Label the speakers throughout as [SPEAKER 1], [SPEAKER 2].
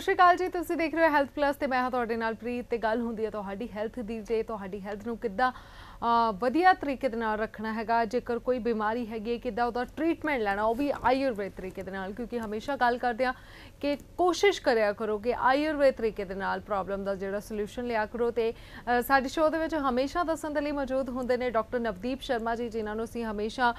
[SPEAKER 1] ਸਤਿ ਸ਼੍ਰੀ ਅਕਾਲ ਜੀ, ਤੁਸੀਂ ਦੇਖ ਰਹੇ ਹੋ ਹੈਲਥ ਪਲੱਸ ਤੇ ਮੈਂ ਹਾਂ ਤੁਹਾਡੇ ਨਾਲ ਪ੍ਰੀਤ ਤੇ ਗੱਲ ਹੁੰਦੀ ਹੈ ਤੁਹਾਡੀ ਹੈਲਥ ਦੀ ਜੇ ਤੁਹਾਡੀ ਹੈਲਥ ਨੂੰ ਕਿੱਦਾਂ ਵਧੀਆ ਤਰੀਕੇ ਦੇ ਨਾਲ ਰੱਖਣਾ ਹੈਗਾ, ਜੇਕਰ ਕੋਈ ਬਿਮਾਰੀ ਹੈਗੀ ਹੈ, ਕਿੱਦਾਂ ਉਹਦਾ ਟ੍ਰੀਟਮੈਂਟ ਲੈਣਾ, ਉਹ ਵੀ ਆਯੁਰਵੇਦ ਤਰੀਕੇ ਦੇ ਨਾਲ, ਕਿਉਂਕਿ ਹਮੇਸ਼ਾ ਗੱਲ ਕਰਦੇ ਆ ਕਿ ਕੋਸ਼ਿਸ਼ ਕਰਿਆ ਕਰੋ ਕਿ ਆਯੁਰਵੇਦ ਤਰੀਕੇ ਦੇ ਨਾਲ ਪ੍ਰੋਬਲਮ ਦਾ ਜਿਹੜਾ ਸੋਲੂਸ਼ਨ ਲਿਆ ਕਰੋ ਤੇ ਸਾਡੇ ਸ਼ੋਅ ਦੇ ਵਿੱਚ ਹਮੇਸ਼ਾ ਦੱਸਣ ਦੇ ਲਈ ਮੌਜੂਦ ਹੁੰਦੇ ਨੇ ਡਾਕਟਰ ਨਵਦੀਪ ਸ਼ਰਮਾ ਜੀ, ਜਿਨ੍ਹਾਂ ਨੂੰ ਅਸੀਂ ਹਮੇਸ਼ਾ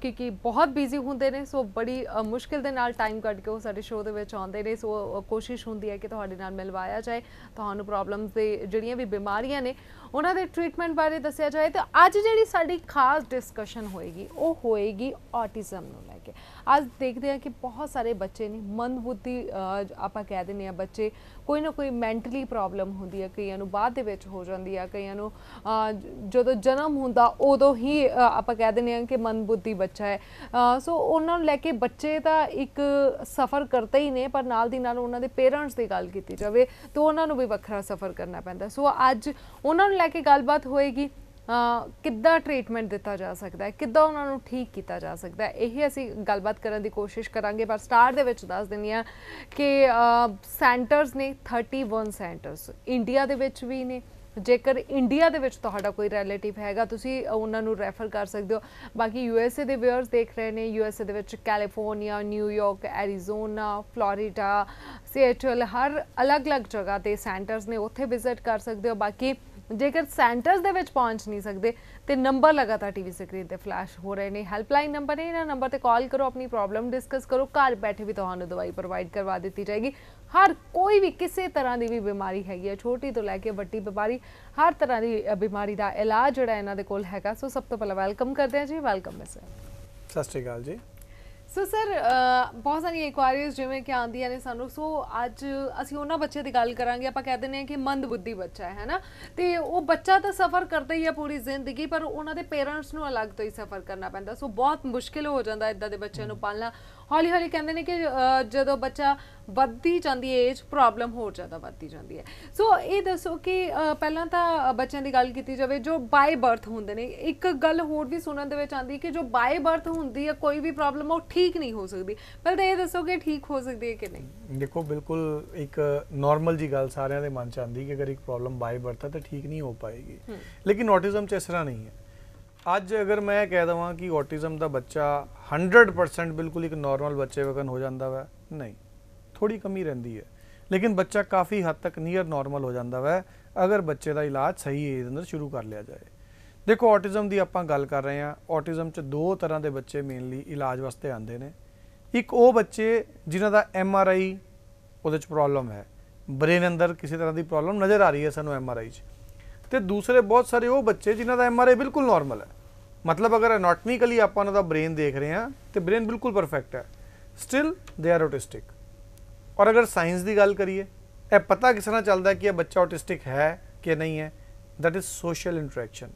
[SPEAKER 1] ਕਿਉਂਕਿ ਬਹੁਤ ਬਿਜ਼ੀ ਹੁੰਦੇ ਨੇ, ਸੋ ਬੜੀ ਮੁਸ਼ਕਿਲ ਦੇ ਨਾਲ ਟਾਈਮ ਕੱਢ ਕੇ ਉਹ ਸਾਡੇ ਸ਼ੋਅ ਦੇ ਵਿੱਚ ਆਉਂਦੇ ਨੇ, ਸੋ ਕੋਸ਼ਿਸ਼ ਹੁੰਦੀ ਹੈ ਕਿ ਤੁਹਾਡੇ ਨਾਲ ਮਿਲਵਾਇਆ ਜਾਏ, ਤੁਹਾਨੂੰ ਪ੍ਰੋਬਲਮਸ ਦੇ ਜਿਹੜੀਆਂ ਵੀ ਬਿਮਾਰੀਆਂ ਨੇ, ਉਹਨਾਂ ਦੇ ਟ੍ਰੀਟਮੈਂਟ ਬਾਰੇ ਦੱਸਿਆ ਜਾਏ, ਤਾਂ ਅੱਜ ਜਿਹੜੀ ਸਾਡੀ ਖਾਸ ਡਿਸਕਸ਼ਨ ਹੋਏਗੀ, ਉਹ ਹੋਏਗੀ ਆਟਿਜ਼ਮ ਨੂੰ ਲੈ ਕੇ। ਅੱਜ ਦੇਖਦੇ ਹਾਂ ਕਿ ਬਹੁਤ ਸਾਰੇ ਬੱਚੇ ਨੇ ਮੰਦਬੁੱਧੀ ਅਹ, ਆਪਾਂ ਕਹਿ ਦਿੰਦੇ ਆ ਬੱਚੇ ਕੋਈ ਨਾ ਕੋਈ ਮੈਂਟਲੀ ਪ੍ਰੋਬਲਮ ਹੁੰਦੀ ਹੈ ਕਈਆਂ ਨੂੰ ਬਾਅਦ ਦੇ ਵਿੱਚ ਹੋ ਜਾਂਦੀ ਆ ਕਈਆਂ ਨੂੰ ਜਦੋਂ ਜਨਮ ਹੁੰਦਾ ਉਦੋਂ ਹੀ ਆਪਾਂ ਕਹਿ ਦਿੰਦੇ ਆ ਕਿ ਮਨ ਬੁੱਧੀ ਬੱਚਾ ਹੈ। ਸੋ ਉਹਨਾਂ ਨੂੰ ਲੈ ਕੇ ਬੱਚੇ ਤਾਂ ਇੱਕ ਸਫਰ ਕਰਤੇ ਹੀ ਨੇ ਪਰ ਨਾਲ ਦੀ ਨਾਲ ਉਹਨਾਂ ਦੇ ਪੇਰੈਂਟਸ ਦੀ ਗੱਲ ਕੀਤੀ ਜਾਵੇ ਤਾਂ ਉਹਨਾਂ ਨੂੰ ਵੀ ਵੱਖਰਾ ਸਫਰ ਕਰਨਾ ਪੈਂਦਾ। ਸੋ ਅੱਜ ਉਹਨਾਂ ਨੂੰ ਲੈ ਕੇ ਗੱਲਬਾਤ ਹੋਏਗੀ। ਕਿੱਦਾਂ ਟ੍ਰੀਟਮੈਂਟ ਦਿੱਤਾ ਜਾ ਸਕਦਾ ਹੈ? ਕਿੱਦਾਂ ਉਹਨਾਂ ਨੂੰ ਠੀਕ ਕੀਤਾ ਜਾ ਸਕਦਾ ਹੈ? ਇਹ ਅਸੀਂ ਗੱਲਬਾਤ ਕਰਨ ਦੀ ਕੋਸ਼ਿਸ਼ ਕਰਾਂਗੇ, ਪਰ ਸਟਾਰ ਦੇ ਵਿੱਚ ਦੱਸ ਦਿੰਦੀ ਆ ਕਿ ਸੈਂਟਰਸ ਨੇ 31 ਸੈਂਟਰਸ ਇੰਡੀਆ ਦੇ ਵਿੱਚ ਵੀ ਨੇ। ਜੇਕਰ ਇੰਡੀਆ ਦੇ ਵਿੱਚ ਤੁਹਾਡਾ ਕੋਈ ਰਿਲੇਟਿਵ ਹੈਗਾ, ਤੁਸੀਂ ਉਹਨਾਂ ਨੂੰ ਰੈਫਰ ਕਰ ਸਕਦੇ ਹੋ। ਬਾਕੀ ਯੂ ਐਸ ਏ ਦੇ ਵਿਅਰਸ ਦੇਖ ਰਹੇ ਨੇ। ਯੂ ਐਸ ਏ ਦੇ ਵਿੱਚ California New York Arizona Florida Seattle ਹਰ ਅਲੱਗ-ਅਲੱਗ ਜਗ੍ਹਾ ਤੇ ਸੈਂਟਰਸ ਨੇ ਉੱਥੇ ਵਿਜ਼ਿਟ ਕਰ ਸਕਦੇ ਹੋ। ਬਾਕੀ ਜੇਕਰ ਸੈਂਟਰਸ ਦੇ ਵਿੱਚ ਪਹੁੰਚ ਨਹੀਂ ਸਕਦੇ, ਤੇ ਨੰਬਰ ਲਗਾਤਾਰ ਟੀਵੀ ਸਕਰੀਨ ਤੇ ਫਲੈਸ਼ ਹੋ ਰਹੇ ਨੇ। ਹੈਲਪਲਾਈਨ ਨੰਬਰ ਨੇ ਇਹਨਾਂ ਨੰਬਰ ਤੇ ਕਾਲ ਕਰੋ, ਆਪਣੀ ਪ੍ਰੋਬਲਮ ਡਿਸਕਸ ਕਰੋ। ਘਰ ਬੈਠੇ ਵੀ ਤੁਹਾਨੂੰ ਦਵਾਈ ਪ੍ਰੋਵਾਈਡ ਕਰਵਾ ਦਿੱਤੀ ਜਾਏਗੀ। ਹਰ ਕੋਈ ਵੀ ਕਿਸੇ ਤਰ੍ਹਾਂ ਦੀ ਵੀ ਬਿਮਾਰੀ ਹੈਗੀ ਹੈ, ਛੋਟੀ ਤੋਂ ਲੈ ਕੇ ਵੱਡੀ ਬਿਮਾਰੀ, ਹਰ ਤਰ੍ਹਾਂ ਦੀ ਬਿਮਾਰੀ ਦਾ ਇਲਾਜ ਜਿਹੜਾ ਇਹਨਾਂ ਦੇ ਕੋਲ ਹੈਗਾ। ਸੋ ਸਭ ਤੋਂ ਪਹਿਲਾਂ ਵੈਲਕਮ ਕਰਦੇ ਹਾਂ ਜੀ ਵੈਲਕਮ ਹੈ ਸਰ
[SPEAKER 2] ਸਤਿ ਸ਼੍ਰੀ ਅਕਾਲ ਜੀ।
[SPEAKER 1] ਸੋ ਸਰ ਬਹੁਤ ਸਾਰੀਆਂ ਇਨਕੁਆਇਰੀਜ਼ ਜਿਵੇਂ ਕਿ ਆਉਂਦੀਆਂ ਨੇ ਸਾਨੂੰ। ਸੋ ਅੱਜ ਅਸੀਂ ਉਹਨਾਂ ਬੱਚੇ ਦੀ ਗੱਲ ਕਰਾਂਗੇ। ਆਪਾਂ ਕਹਿ ਦਿੰਦੇ ਹਾਂ ਕਿ ਮੰਦ ਬੁੱਧੀ ਬੱਚਾ ਹੈ, ਹੈਨਾ? ਤੇ ਉਹ ਬੱਚਾ ਤਾਂ ਸਫਰ ਕਰਦਾ ਹੀ ਆ ਪੂਰੀ ਜ਼ਿੰਦਗੀ, ਪਰ ਉਹਨਾਂ ਦੇ ਪੇਰੈਂਟਸ ਨੂੰ ਅਲੱਗ ਤੋਂ ਹੀ ਸਫਰ ਕਰਨਾ ਪੈਂਦਾ। ਸੋ ਬਹੁਤ ਮੁਸ਼ਕਿਲ ਹੋ ਜਾਂਦਾ ਇਦਾਂ ਦੇ ਬੱਚਿਆਂ ਨੂੰ ਪਾਲਣਾ। ਹੌਲੀ ਹੌਲੀ ਕਹਿੰਦੇ ਨੇ ਕਿ ਜਦੋਂ ਬੱਚਾ ਵੱਧਦੀ ਜਾਂਦੀ ਏਜ ਪ੍ਰੋਬਲਮ ਹੋਰ ਜ਼ਿਆਦਾ ਵੱਧਦੀ ਜਾਂਦੀ ਹੈ। ਸੋ ਇਹ ਦੱਸੋ ਕਿ ਪਹਿਲਾਂ ਤਾਂ ਬੱਚਿਆਂ ਦੀ ਗੱਲ ਕੀਤੀ ਜਾਵੇ ਜੋ ਬਾਈ ਬਰਥ ਹੁੰਦੇ ਨੇ ਇੱਕ ਗੱਲ ਹੋਰ ਵੀ ਸੁਣਨ ਦੇ ਵਿੱਚ ਆਉਂਦੀ ਕਿ ਜੋ ਬਾਈ ਬਰਥ ਹੁੰਦੀ ਹੈ ਕੋਈ ਵੀ ਪ੍ਰੋਬਲਮ ਉਹ ਠੀਕ ਨਹੀਂ ਹੋ ਸਕਦੀ। ਪਹਿਲਾਂ ਤਾਂ ਇਹ ਦੱਸੋ ਕਿ ਠੀਕ ਹੋ ਸਕਦੀ ਹੈ ਕਿ ਨਹੀਂ?
[SPEAKER 2] ਦੇਖੋ ਬਿਲਕੁਲ ਇੱਕ ਨਾਰਮਲ ਜੀ ਗੱਲ ਸਾਰਿਆਂ ਦੇ ਮਨ ਚ ਆਉਂਦੀ ਕਿ ਅਗਰ ਇੱਕ ਪ੍ਰੋਬਲਮ ਬਾਈ ਬਰਥ ਹੈ ਤਾਂ ਠੀਕ ਨਹੀਂ ਹੋ ਪਾਏਗੀ। ਲੇਕਿਨ ਆਟਿਜ਼ਮ ਚ ਇਸ ਤਰ੍ਹਾਂ ਨਹੀਂ ਹੈ। ਅੱਜ ਅਗਰ ਮੈਂ ਕਹਿ ਦਵਾਂ ਕਿ ਆਟਿਜ਼ਮ ਦਾ ਬੱਚਾ 100% ਬਿਲਕੁਲ ਇੱਕ ਨਾਰਮਲ ਬੱਚੇ ਵਗਨ ਹੋ ਜਾਂਦਾ ਵਾ, ਨਹੀਂ ਥੋੜੀ ਕਮੀ ਰਹਿੰਦੀ ਹੈ। ਲੇਕਿਨ ਬੱਚਾ ਕਾਫੀ ਹੱਦ ਤੱਕ ਨੀਅਰ ਨਾਰਮਲ ਹੋ ਜਾਂਦਾ ਵਾ, ਅਗਰ ਬੱਚੇ ਦਾ ਇਲਾਜ ਸਹੀ ਏਜ ਅੰਦਰ ਸ਼ੁਰੂ ਕਰ ਲਿਆ ਜਾਏ। ਦੇਖੋ ਆਟਿਜ਼ਮ ਦੀ ਆਪਾਂ ਗੱਲ ਕਰ ਰਹੇ ਹਾਂ ਆਟਿਜ਼ਮ ਚ ਦੋ ਤਰ੍ਹਾਂ ਦੇ ਬੱਚੇ ਮੇਨਲੀ ਇਲਾਜ ਵਾਸਤੇ ਆਉਂਦੇ ਨੇ। ਇੱਕ ਉਹ ਬੱਚੇ ਜਿਨ੍ਹਾਂ ਦਾ ਐਮ ਆਰ ਆਈ ਉਹਦੇ ਚ ਪ੍ਰੋਬਲਮ ਹੈ। ਬ੍ਰੇਨ ਅੰਦਰ ਕਿਸੇ ਤਰ੍ਹਾਂ ਦੀ ਪ੍ਰੋਬਲਮ ਨਜ਼ਰ ਆ ਰਹੀ ਹੈ ਸਾਨੂੰ ਐਮ ਆਰ ਆਈ ਚ। ਤੇ ਦੂਸਰੇ ਬਹੁਤ ਸਾਰੇ ਉਹ ਬੱਚੇ ਜਿਨ੍ਹਾਂ ਦਾ ਐਮ ਆਰ ਆਈ ਬਿਲਕੁਲ ਨਾਰਮਲ ਹੈ। ਮਤਲਬ ਅਗਰ ਐਨਾਟਮਿਕਲੀ ਆਪਾਂ ਉਹਨਾਂ ਦਾ ਬ੍ਰੇਨ ਦੇਖ ਰਹੇ ਹਾਂ, ਤੇ ਬ੍ਰੇਨ ਬਿਲਕੁਲ ਪਰਫੈਕਟ ਹੈ। ਸਟਿਲ ਦੇ ਆਰ ਆਟਿਸਟਿਕ ਔਰ ਅਗਰ ਸਾਇੰਸ ਦੀ ਗੱਲ ਕਰੀਏ, ਇਹ ਪਤਾ ਕਿਸ ਤਰ੍ਹਾਂ ਚੱਲਦਾ ਕਿ ਇਹ ਬੱਚਾ ਆਟਿਸਟਿਕ ਹੈ ਕਿ ਨਹੀਂ ਹੈ? ਦੈਟ ਇਜ਼ ਸੋਸ਼ਲ ਇੰਟਰੈਕਸ਼ਨ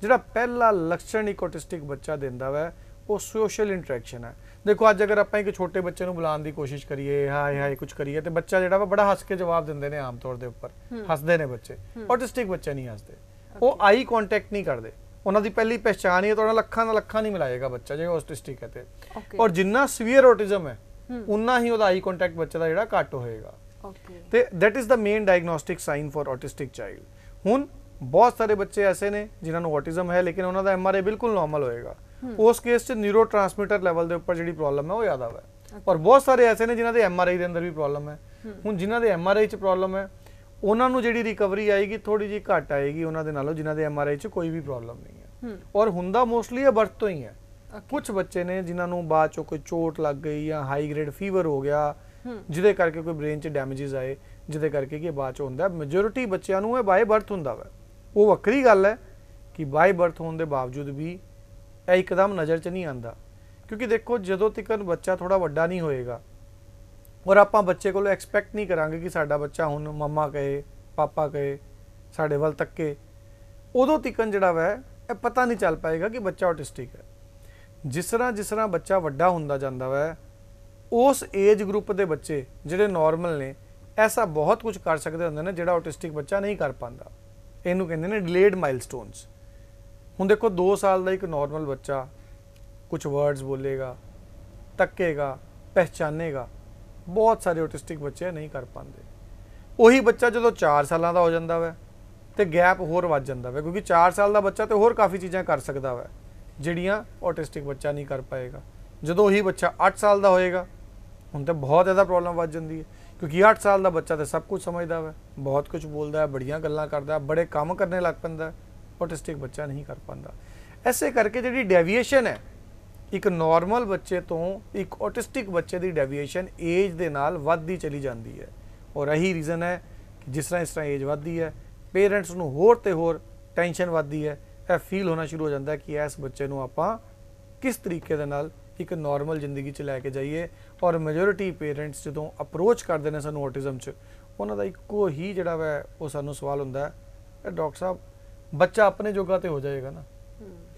[SPEAKER 2] ਜਿਹੜਾ ਪਹਿਲਾ ਲੱਛਣ ਇੱਕ ਆਟਿਸਟਿਕ ਬੱਚਾ ਦਿੰਦਾ ਵਾ ਉਹ ਸੋਸ਼ਲ ਇੰਟਰੈਕਸ਼ਨ ਹੈ। ਦੇਖੋ ਅੱਜ ਅਗਰ ਆਪਾਂ ਇੱਕ ਛੋਟੇ ਬੱਚੇ ਨੂੰ ਬੁਲਾਉਣ ਦੀ ਕੋਸ਼ਿਸ਼ ਕਰੀਏ ਹਾਏ ਹਾਏ ਕੁਝ ਕਰੀਏ ਤੇ ਬੱਚਾ ਜਿਹੜਾ ਵਾ ਬੜਾ ਹੱਸ ਕੇ ਜਵਾਬ ਦਿੰਦੇ ਨੇ ਆਮ ਤੌਰ ਦੇ ਉੱਪਰ। ਹੱਸਦੇ ਨੇ ਬੱਚੇ। ਆਟਿਸਟਿਕ ਬੱਚੇ ਨਹੀਂ ਹੱਸਦੇ। ਉਹ ਆਈ ਕੰਟੈਕਟ ਨਹੀਂ ਕਰਦੇ। ਉਹਨਾਂ ਦੀ ਪਹਿਲੀ ਪਛਾਣ ਹੀ ਤੁਹਾਡਾ ਲੱਖਾਂ ਨਾਲ ਲੱਖਾਂ ਨਹੀਂ ਮਿਲਾਏਗਾ ਬੱਚਾ ਜੇ ਆਟਿਸਟਿਕ ਹੈ ਤੇ। ਔਰ ਜਿੰਨਾ ਸੀਵੀਅਰ ਆਟਿਜ਼ਮ ਹੈ ਉਨਾ ਹੀ ਉਹਦਾ ਆਈ ਕੰਟੈਕਟ ਬੱਚੇ ਦਾ ਜਿਹੜਾ ਘੱਟ ਹੋਏਗਾ।
[SPEAKER 1] ਓਕੇ।
[SPEAKER 2] ਤੇ that is the main diagnostic sign for autistic child ਹੁਣ ਬਹੁਤ ਸਾਰੇ ਬੱਚੇ ਐਸੇ ਨੇ ਜਿਨ੍ਹਾਂ ਨੂੰ autism ਹੈ ਲੇਕਿਨ ਉਹਨਾਂ ਦਾ MRI ਬਿਲਕੁਲ ਨਾਰਮਲ ਹੋਏਗਾ। ਉਸ ਕੇਸ 'ਚ ਨਿਊਰੋਟ੍ਰਾਂਸਮਿਟਰ ਲੈਵਲ ਦੇ ਉੱਪਰ ਜਿਹੜੀ ਪ੍ਰੋਬਲਮ ਹੈ ਉਹ ਜ਼ਿਆਦਾ ਹੈ ਔਰ ਬਹੁਤ ਸਾਰੇ ਐਸੇ ਨੇ ਜਿਨ੍ਹਾਂ ਦੇ MRI ਦੇ ਅੰਦਰ ਵੀ ਪ੍ਰੋਬਲਮ ਹੈ। ਹੁਣ ਜਿਨ੍ਹਾਂ ਦੇ MRI 'ਚ ਪ੍ਰੋਬਲਮ ਹੈ ਉਹਨਾਂ ਨੂੰ ਜਿਹੜੀ ਰਿਕਵਰੀ ਆਏਗੀ ਥੋੜੀ ਜਿਹੀ ਘੱਟ ਆਏਗੀ ਉਹਨਾਂ ਦੇ ਨਾਲੋਂ ਜਿਨ੍ਹਾਂ ਦੇ MRI 'ਚ ਕੋਈ ਵੀ ਪ੍ਰੋਬਲਮ ਨਹੀਂ ਹੈ। ਔਰ ਹੁੰਦਾ ਮੋਸਟਲੀ ਇਹ ਬਰਥ ਤੋਂ ਹੀ ਹੈ। ਕੁਝ ਬੱਚੇ ਨੇ ਜਿਨ੍ਹਾਂ ਨੂੰ ਬਾਅਦ ਚੋਂ ਕੋਈ ਚੋਟ ਲੱਗ ਗਈ ਜਾਂ ਹਾਈ ਗ੍ਰੇਡ ਫੀਵਰ ਹੋ ਗਿਆ ਜਿਹਦੇ ਕਰਕੇ ਕੋਈ ਬ੍ਰੇਨ 'ਚ ਡੈਮੇजेस ਆਏ ਜਿਹਦੇ ਕਰਕੇ ਕਿ ਇਹ ਬਾਅਦ ਚ ਹੁੰਦਾ ਮੈਜੋਰਿਟੀ ਬੱਚਿਆਂ ਨੂੰ ਇਹ ਬਾਈ ਬਰਥ ਹੁੰਦਾ ਵਾ। ਉਹ ਵੱਖਰੀ ਗੱਲ ਹੈ ਕਿ ਬਾਈ ਬਰਥ ਹੋਣ ਦੇ ਬਾਵਜੂਦ ਵੀ ਇਹ ਇੱਕਦਮ ਨਜ਼ਰ 'ਚ ਨਹੀਂ ਆਂਦਾ। ਕਿਉਂਕਿ ਦੇਖੋ, ਜਦੋਂ ਤੱਕ ਬੱਚਾ ਥੋੜਾ ਵੱਡਾ ਨਹੀਂ ਹੋਏਗਾ, ਔਰ ਆਪਾਂ ਬੱਚੇ ਕੋਲੋਂ ਐਕਸਪੈਕਟ ਨਹੀਂ ਕਰਾਂਗੇ ਕਿ ਸਾਡਾ ਬੱਚਾ ਹੁਣ ਮੰਮਾ ਕਹੇ, ਪਾਪਾ ਕਹੇ, ਸਾਡੇ ਵੱਲ ਤੱਕੇ, ਉਦੋਂ ਤਿਕਨ ਜਿਹੜਾ ਵੈ, ਇਹ ਪਤਾ ਨਹੀਂ ਚੱਲ ਪਾਏਗਾ ਕਿ ਬੱਚਾ ਆਟਿਸਟਿਕ ਹੈ। ਜਿਸ ਤਰ੍ਹਾਂ ਜਿਸ ਤਰ੍ਹਾਂ ਬੱਚਾ ਵੱਡਾ ਹੁੰਦਾ ਜਾਂਦਾ ਵੈ, ਉਸ ਏਜ ਗਰੁੱਪ ਦੇ ਬੱਚੇ ਜਿਹੜੇ ਨਾਰਮਲ ਨੇ, ਐਸਾ ਬਹੁਤ ਕੁਝ ਕਰ ਸਕਦੇ ਹੁੰਦੇ ਨੇ ਜਿਹੜਾ ਆਟਿਸਟਿਕ ਬੱਚਾ ਨਹੀਂ ਕਰ ਪਾਉਂਦਾ ਇਹਨੂੰ ਕਹਿੰਦੇ ਨੇ ਡਿਲੇਡ ਮਾਈਲਸਟੋਨਸ ਹੁਣ ਦੇਖੋ 2 ਸਾਲ ਦਾ ਇੱਕ ਨਾਰਮਲ ਬੱਚਾ ਕੁਝ ਵਰਡਸ ਬੋਲੇਗਾ, ਤੱਕੇਗਾ, ਪਹਿਚਾਨੇਗਾ, ਬਹੁਤ ਸਾਰੇ ਆਟਿਸਟਿਕ ਬੱਚੇ ਨਹੀਂ ਕਰ ਪਾਉਂਦੇ। ਉਹੀ ਬੱਚਾ ਜਦੋਂ 4 ਸਾਲਾਂ ਦਾ ਹੋ ਜਾਂਦਾ ਵੈ, ਤੇ ਗੈਪ ਹੋਰ ਵੱਧ ਜਾਂਦਾ ਵੈ, ਕਿਉਂਕਿ 4 ਸਾਲ ਦਾ ਬੱਚਾ ਤੇ ਹੋਰ ਕਾਫੀ ਚੀਜ਼ਾਂ ਕਰ ਸਕਦਾ ਵੈ, ਜਿਹੜੀਆਂ ਆਟਿਸਟਿਕ ਬੱਚਾ ਨਹੀਂ ਕਰ ਪਾਏਗਾ। ਜਦੋਂ ਉਹੀ ਬੱਚਾ 8 ਸਾਲ ਦਾ ਹੋਏਗਾ, ਹੁਣ ਤੇ ਬਹੁਤ ਜ਼ਿਆਦਾ ਪ੍ਰੋਬਲਮ ਵੱਧ ਜਾਂਦੀ ਹੈ ਕਿਉਂਕਿ 8 ਸਾਲ ਦਾ ਬੱਚਾ ਤੇ ਸਭ ਕੁਝ ਸਮਝਦਾ ਵੈ, ਬਹੁਤ ਕੁਝ ਬੋਲਦਾ ਹੈ ਬੜੀਆਂ ਗੱਲਾਂ ਕਰਦਾ ਹੈ ਬੜੇ ਕੰਮ ਕਰਨੇ ਲੱਗ ਪੈਂਦਾ ਹੈ ਆਟਿਸਟਿਕ ਬੱਚਾ ਨਹੀਂ ਕਰ ਪਾਉਂਦਾ। ਐਸੇ ਕਰਕੇ ਜਿਹੜੀ ਡੈਵੀਏਸ਼ਨ ਹੈ, ਇੱਕ ਨਾਰਮਲ ਬੱਚੇ ਤੋਂ ਇੱਕ ਆਟਿਸਟਿਕ ਬੱਚੇ ਦੀ ਡੈਵੀਏਸ਼ਨ ਏਜ ਦੇ ਨਾਲ ਵੱਧਦੀ ਚਲੀ ਜਾਂਦੀ ਹੈ। ਔਰ ਇਹੀ ਰੀਜ਼ਨ ਹੈ ਕਿ ਜਿਸ ਤਰ੍ਹਾਂ ਇਸ ਤਰ੍ਹਾਂ ਏਜ ਵੱਧਦੀ ਹੈ ਪੇਰੈਂਟਸ ਨੂੰ ਹੋਰ ਤੇ ਹੋਰ ਟੈਨਸ਼ਨ ਵੱਧਦੀ ਹੈ, ਇਹ ਫੀਲ ਹੋਣਾ ਸ਼ੁਰੂ ਹੋ ਜਾਂਦਾ ਕਿ ਇਸ ਬੱਚੇ ਨੂੰ ਆਪਾਂ ਕਿਸ ਤਰੀਕੇ ਦੇ ਨਾਲ ਇੱਕ ਨਾਰਮਲ ਜ਼ਿੰਦਗੀ 'ਚ ਲੈ ਕੇ ਜਾਈਏ। ਔਰ ਮੈਜੋਰਿਟੀ ਪੇਰੈਂਟਸ ਜਦੋਂ ਅਪਰੋਚ ਕਰਦੇ ਨੇ ਸਾਨੂੰ ਆਟਿਜ਼ਮ 'ਚ, ਉਹਨਾਂ ਦਾ ਇੱਕੋ ਹੀ ਜਿਹੜਾ ਵਾ ਉਹ ਸਾਨੂੰ ਸਵਾਲ ਹੁੰਦਾ ਹੈ, ਇਹ ਡਾਕਟਰ ਸਾਹਿਬ ਬੱਚਾ ਆਪਣੇ ਜੋਗਾ ਤੇ ਹੋ ਜਾਏਗਾ ਨਾ।